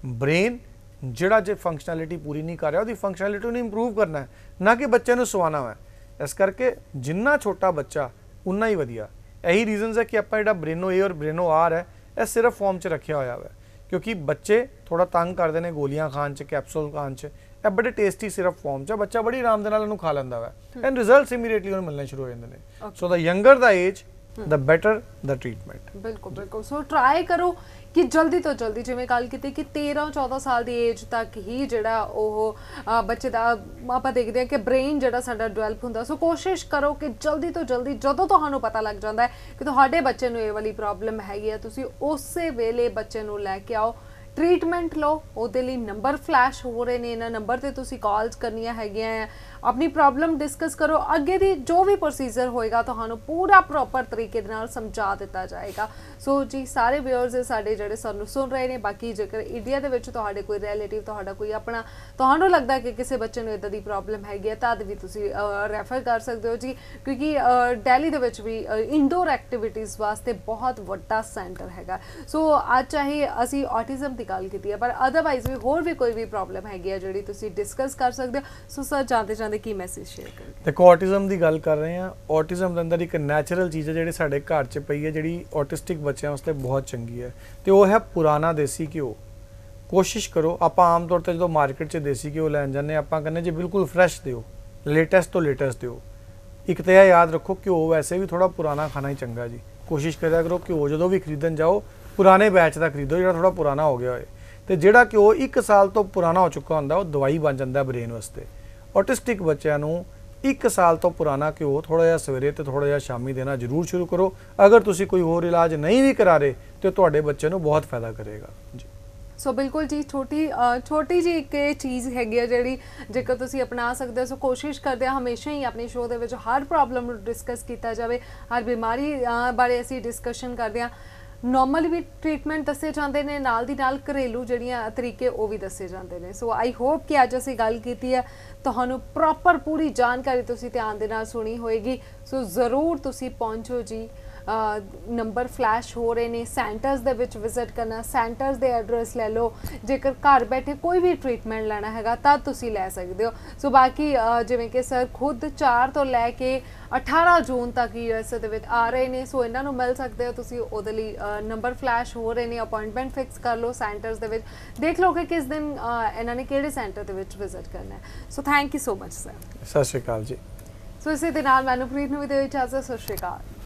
[SPEAKER 2] ਬ੍ਰੇਨ ਜਿਹੜਾ ਜੇ ਫੰਕਸ਼ਨੈਲਿਟੀ ਪੂਰੀ ਨਹੀਂ ਕਰ ਰਿਹਾ, ਉਹਦੀ ਫੰਕਸ਼ਨੈਲਿਟੀ ਨੂੰ ਇੰਪਰੂਵ ਕਰਨਾ ਹੈ। ਨਾ ਕਿ ਬੱਚੇ ਨੂੰ ਸਵਾਣਾ ਹੈ ਇਸ ਕਰਕੇ ਜਿੰਨਾ ਛੋਟਾ ਬੱਚਾ, ਉਨਾ ਹੀ ਵਧੀਆ। ਇਹੀ ਰੀਜ਼ਨਸ ਹੈ ਕਿ ਆਪਾਂ ਜਿਹੜਾ ਬ੍ਰੇਨੋ ਏ ਔਰ ਬ੍ਰੇਨੋ ਆਰ ਹੈ ਇਹ ਸਿਰਫ ਫਾਰਮ 'ਚ ਰੱਖਿਆ ਹੋਇਆ ਹੈ ਕਿਉਂਕਿ ਬੱਚੇ ਥੋੜਾ ਤੰਗ ਕਰਦੇ ਨੇ ਗੋਲੀਆਂ ਖਾਣ 'ਚ ਕੈਪਸੂਲ ਖਾਣ 'ਚ। ਇਹ ਬੜੇ ਟੇਸਟੀ ਸਿਰਫ ਫਾਰਮ 'ਚ ਹੈ। ਬੱਚਾ ਬੜੀ ਆਰਾਮ ਦੇ ਨਾਲ ਇਹਨੂੰ ਖਾ ਲੈਂਦਾ ਵਾ। ਐਂਡ ਰਿਜ਼ਲਟਸ ਇਮੀਡੀਏਟਲੀ ਉਹਨੂੰ ਮਿਲਣੇ ਸ਼ੁਰੂ ਹੋ ਜਾਂਦੇ ਨੇ। So the younger the age the better the treatment
[SPEAKER 1] ਬਿਲਕੁਲ ਬਿਲਕੁਲ। ਸੋ ਟਰਾਈ ਕਰੋ ਕਿ ਜਲਦੀ ਤੋਂ ਜਲਦੀ, ਜਿਵੇਂ ਗੱਲ ਕੀਤੀ ਕਿ 13 14 ਸਾਲ ਦੀ ਏਜ ਤੱਕ ਹੀ ਜਿਹੜਾ ਉਹ ਬੱਚੇ ਦਾ, ਆਪਾਂ ਦੇਖਦੇ ਹਾਂ ਕਿ ਬ੍ਰੇਨ ਜਿਹੜਾ ਸਾਡਾ ਡਿਵੈਲਪ ਹੁੰਦਾ। ਸੋ ਕੋਸ਼ਿਸ਼ ਕਰੋ ਕਿ ਜਲਦੀ ਤੋਂ ਜਲਦੀ, ਜਦੋਂ ਤੁਹਾਨੂੰ ਪਤਾ ਲੱਗ ਜਾਂਦਾ ਹੈ ਕਿ ਤੁਹਾਡੇ ਬੱਚੇ ਨੂੰ ਇਹ ਵਾਲੀ ਪ੍ਰੋਬਲਮ ਹੈਗੀ ਹੈ, ਤੁਸੀਂ ਉਸੇ ਵੇਲੇ ਬੱਚੇ ਨੂੰ ਲੈ ਕੇ ਆਓ। ਟ੍ਰੀਟਮੈਂਟ ਲਓ, ਉਹਦੇ ਲਈ ਨੰਬਰ ਫਲੈਸ਼ ਹੋ ਰਹੇ ਨੇ, ਇਹਨਾਂ ਨੰਬਰ ਤੇ ਤੁਸੀਂ ਕਾਲਸ ਕਰਨੀਆਂ ਹੈਗੀਆਂ ਆ। ਆਪਣੀ ਪ੍ਰੋਬਲਮ ਡਿਸਕਸ ਕਰੋ, ਅੱਗੇ ਦੀ ਜੋ ਵੀ ਪ੍ਰੋਸੀਜਰ ਹੋਏਗਾ, ਤੁਹਾਨੂੰ ਪੂਰਾ ਪ੍ਰੋਪਰ ਤਰੀਕੇ ਦੇ ਨਾਲ ਸਮਝਾ ਦਿੱਤਾ ਜਾਏਗਾ। ਸੋ ਜੀ, ਸਾਰੇ ਵਿਅਰਸ ਸਾਡੇ ਜਿਹੜੇ ਸਾਨੂੰ ਸੁਣ ਰਹੇ ਨੇ, ਬਾਕੀ ਜੇਕਰ ਇੰਡੀਆ ਦੇ ਵਿੱਚ ਤੁਹਾਡੇ ਕੋਈ ਰਿਲੇਟਿਵ ਤੁਹਾਡਾ ਕੋਈ ਆਪਣਾ, ਤੁਹਾਨੂੰ ਲੱਗਦਾ ਕਿ ਕਿਸੇ ਬੱਚੇ ਨੂੰ ਇਦਾਂ ਦੀ ਪ੍ਰੋਬਲਮ ਹੈਗੀ ਹੈ, ਤਦ ਵੀ ਤੁਸੀਂ ਰੈਫਰ ਕਰ ਸਕਦੇ ਹੋ ਜੀ। ਕਿਉਂਕਿ ਦਿੱਲੀ ਦੇ ਵਿੱਚ ਵੀ ਇਨਡੋਰ ਐਕਟੀਵਿਟੀਜ਼ ਵਾਸਤੇ ਬਹੁਤ ਵੱਡਾ ਸੈਂਟਰ ਹੈਗਾ। ਸੋ ਅੱਜ ਚਾਹੇ ਅਸੀਂ ਆਟਿਜ਼ਮ ਦੀ ਗੱਲ ਕੀਤੀ ਹੈ, ਪਰ ਅਦਰਵਾਈਜ਼ ਵੀ ਹੋਰ ਵੀ ਕੋਈ ਵੀ ਪ੍ਰੋਬਲਮ ਹੈਗੀ ਹੈ, ਜਿਹੜੀ ਤੁਸੀਂ ਡਿਸਕਸ ਕਰ ਸਕਦੇ ਹੋ। ਸੋ ਸਰ, ਜਾਂਦੇ ਜਾਂਦੇ ਕੀ ਮੈਸੇਜ ਸ਼ੇਅਰ ਕਰੋਗੇ
[SPEAKER 2] ਦੇਖੋ ਆਟਿਜ਼ਮ ਦੀ ਗੱਲ ਕਰ ਰਹੇ ਹਾਂ। ਆਟਿਜ਼ਮ ਦੇ ਅੰਦਰ ਇੱਕ ਨੈਚੁਰਲ ਚੀਜ਼ ਹੈ, ਜਿਹੜੀ ਸਾਡੇ ਘਰ 'ਚ ਪਈ ਹੈ, ਜਿਹੜੀ ਆਟਿਸਟਿਕ ਬੱਚਿਆਂ ਵਾਸਤੇ ਬਹੁਤ ਚੰਗੀ ਹੈ। ਤੇ ਉਹ ਹੈ ਪੁਰਾਣਾ ਦੇਸੀ ਘਿਓ। ਕੋਸ਼ਿਸ਼ ਕਰੋ ਆਪਾਂ ਆਮ ਤੌਰ ਤੇ ਜਦੋਂ ਮਾਰਕੀਟ 'ਚ ਦੇਸੀ ਘਿਓ ਲੈਣ ਜਾਂਦੇ ਹਾਂ, ਆਪਾਂ ਕਹਿੰਦੇ ਜੀ ਬਿਲਕੁਲ ਫਰੈਸ਼ ਦਿਓ। ਲੇਟੈਸਟ ਤੋਂ ਲੇਟੈਸਟ ਦਿਓ। ਇੱਕ ਤਾਂ ਇਹ ਯਾਦ ਰੱਖੋ ਘਿਓ ਵੈਸੇ ਵੀ ਥੋੜਾ ਪੁਰਾਣਾ ਖਾਣਾ ਹੀ ਚੰਗਾ ਜੀ। ਕੋਸ਼ਿਸ਼ ਕਰਿਆ ਕਰੋ ਘਿਓ ਜਦੋਂ ਵੀ ਖਰੀਦਣ ਜਾਓ ਪੁਰਾਣੇ ਬੈਚ ਦਾ ਖਰੀਦੋ ਜਿਹੜਾ ਥੋੜਾ ਪੁਰਾਣਾ ਹੋ ਗਿਆ ਹੋਏ। ਤੇ ਜਿਹੜਾ ਘਿਓ 1 ਸਾਲ ਤੋਂ ਪੁਰਾਣਾ ਹੋ ਚੁੱਕਾ ਹੁੰਦਾ ਉਹ ਦਵਾਈ ਬਣ ਜਾਂਦਾ ਬ੍ਰੇਨ ਵਾਸਤੇ। ਆਟਿਸਟਿਕ ਬੱਚਿਆਂ ਨੂੰ 1 ਸਾਲ ਤੋਂ ਪੁਰਾਣਾ ਘਿਓ ਥੋੜਾ ਜਿਹਾ ਸਵੇਰੇ ਤੇ ਥੋੜਾ ਜਿਹਾ ਸ਼ਾਮੀ ਦੇਣਾ ਜ਼ਰੂਰ ਸ਼ੁਰੂ ਕਰੋ। ਅਗਰ ਤੁਸੀਂ ਕੋਈ ਹੋਰ ਇਲਾਜ ਨਹੀਂ ਵੀ ਕਰਾ ਰਹੇ, ਤੇ ਤੁਹਾਡੇ ਬੱਚੇ ਨੂੰ ਬਹੁਤ ਫਾਇਦਾ ਕਰੇਗਾ। ਜੀ।
[SPEAKER 1] ਸੋ ਬਿਲਕੁਲ ਜੀ, ਛੋਟੀ ਛੋਟੀ ਜੀ ਇੱਕ ਇਹ ਚੀਜ਼ ਹੈਗੀ ਆ ਜਿਹੜੀ ਜੇਕਰ ਤੁਸੀਂ ਅਪਣਾ ਸਕਦੇ ਹੋ, ਸੋ ਕੋਸ਼ਿਸ਼ ਕਰਦੇ ਆ ਹਮੇਸ਼ਾ ਹੀ ਆਪਣੇ ਸ਼ੋਅ ਦੇ ਵਿੱਚ ਹਰ ਪ੍ਰੋਬਲਮ ਨੂੰ ਡਿਸਕਸ ਕੀਤਾ ਜਾਵੇ, ਹਰ ਬਿਮਾਰੀ ਬਾਰੇ ਅਸੀਂ ਡਿਸਕਸ਼ਨ ਕਰਦੇ ਆ। ਨਾਰਮਲ ਵੀ ਟ੍ਰੀਟਮੈਂਟ ਦੱਸੇ ਜਾਂਦੇ ਨੇ, ਨਾਲ ਦੀ ਨਾਲ ਘਰੇਲੂ ਜਿਹੜੀਆਂ ਤਰੀਕੇ ਉਹ ਵੀ ਦੱਸੇ ਜਾਂਦੇ ਨੇ। ਸੋ ਆਈ ਹੋਪ ਕਿ ਅੱਜ ਅਸੀਂ ਗੱਲ ਕੀਤੀ ਹੈ। ਤੁਹਾਨੂੰ ਪ੍ਰੋਪਰ ਪੂਰੀ ਜਾਣਕਾਰੀ ਤੁਸੀਂ ਧਿਆਨ ਦੇ ਨਾਲ ਸੁਣੀ ਹੋਏਗੀ। ਸੋ ਜ਼ਰੂਰ ਤੁਸੀਂ ਪਹੁੰਚੋ ਜੀ। ਨੰਬਰ ਫਲੈਸ਼ ਹੋ ਰਹੇ ਨੇ ਸੈਂਟਰਸ ਦੇ ਵਿੱਚ ਵਿਜ਼ਿਟ ਕਰਨਾ ਸੈਂਟਰਸ ਦੇ ਐਡਰੈਸ ਲੈ ਲਓ ਜੇਕਰ ਘਰ ਬੈਠੇ ਕੋਈ ਵੀ ਟ੍ਰੀਟਮੈਂਟ ਲੈਣਾ ਹੈਗਾ ਤਾਂ ਤੁਸੀਂ ਲੈ ਸਕਦੇ ਹੋ। ਸੋ ਬਾਕੀ ਜਿਵੇਂ ਕਿ ਸਰ ਖੁਦ 4 ਤੋਂ ਲੈ ਕੇ 18 ਜੂਨ ਤੱਕ ਯੂਐਸਏ ਦੇ ਵਿੱਚ ਆ ਰਹੇ ਨੇ ਸੋ ਇਹਨਾਂ ਨੂੰ ਮਿਲ ਸਕਦੇ ਹੋ ਤੁਸੀਂ ਉਹਦੇ ਲਈ ਨੰਬਰ ਫਲੈਸ਼ ਹੋ ਰਹੇ ਨੇ ਅਪਾਇੰਟਮੈਂਟ ਫਿਕਸ ਕਰ ਲਓ ਸੈਂਟਰਸ ਦੇ ਵਿੱਚ। ਦੇਖ ਲਓ ਕਿ ਕਿਸ ਦਿਨ ਇਹਨਾਂ ਨੇ ਕਿਹੜੇ ਸੈਂਟਰ ਦੇ ਵਿੱਚ ਵਿਜ਼ਿਟ ਕਰਨਾ ਹੈ। So thank you so much sir
[SPEAKER 2] ਸਤਿ ਸ਼੍ਰੀ ਅਕਾਲ ਜੀ।
[SPEAKER 1] ਸੋ ਇਸੇ ਦੇ ਨਾਲ ਮੈਨੂੰ ਪ੍ਰੀਤ ਨੂੰ ਵੀ ਦੇ ਇਜਾਜ਼ਤ ਸਤਿ ਸ਼੍ਰੀ ਅਕਾਲ।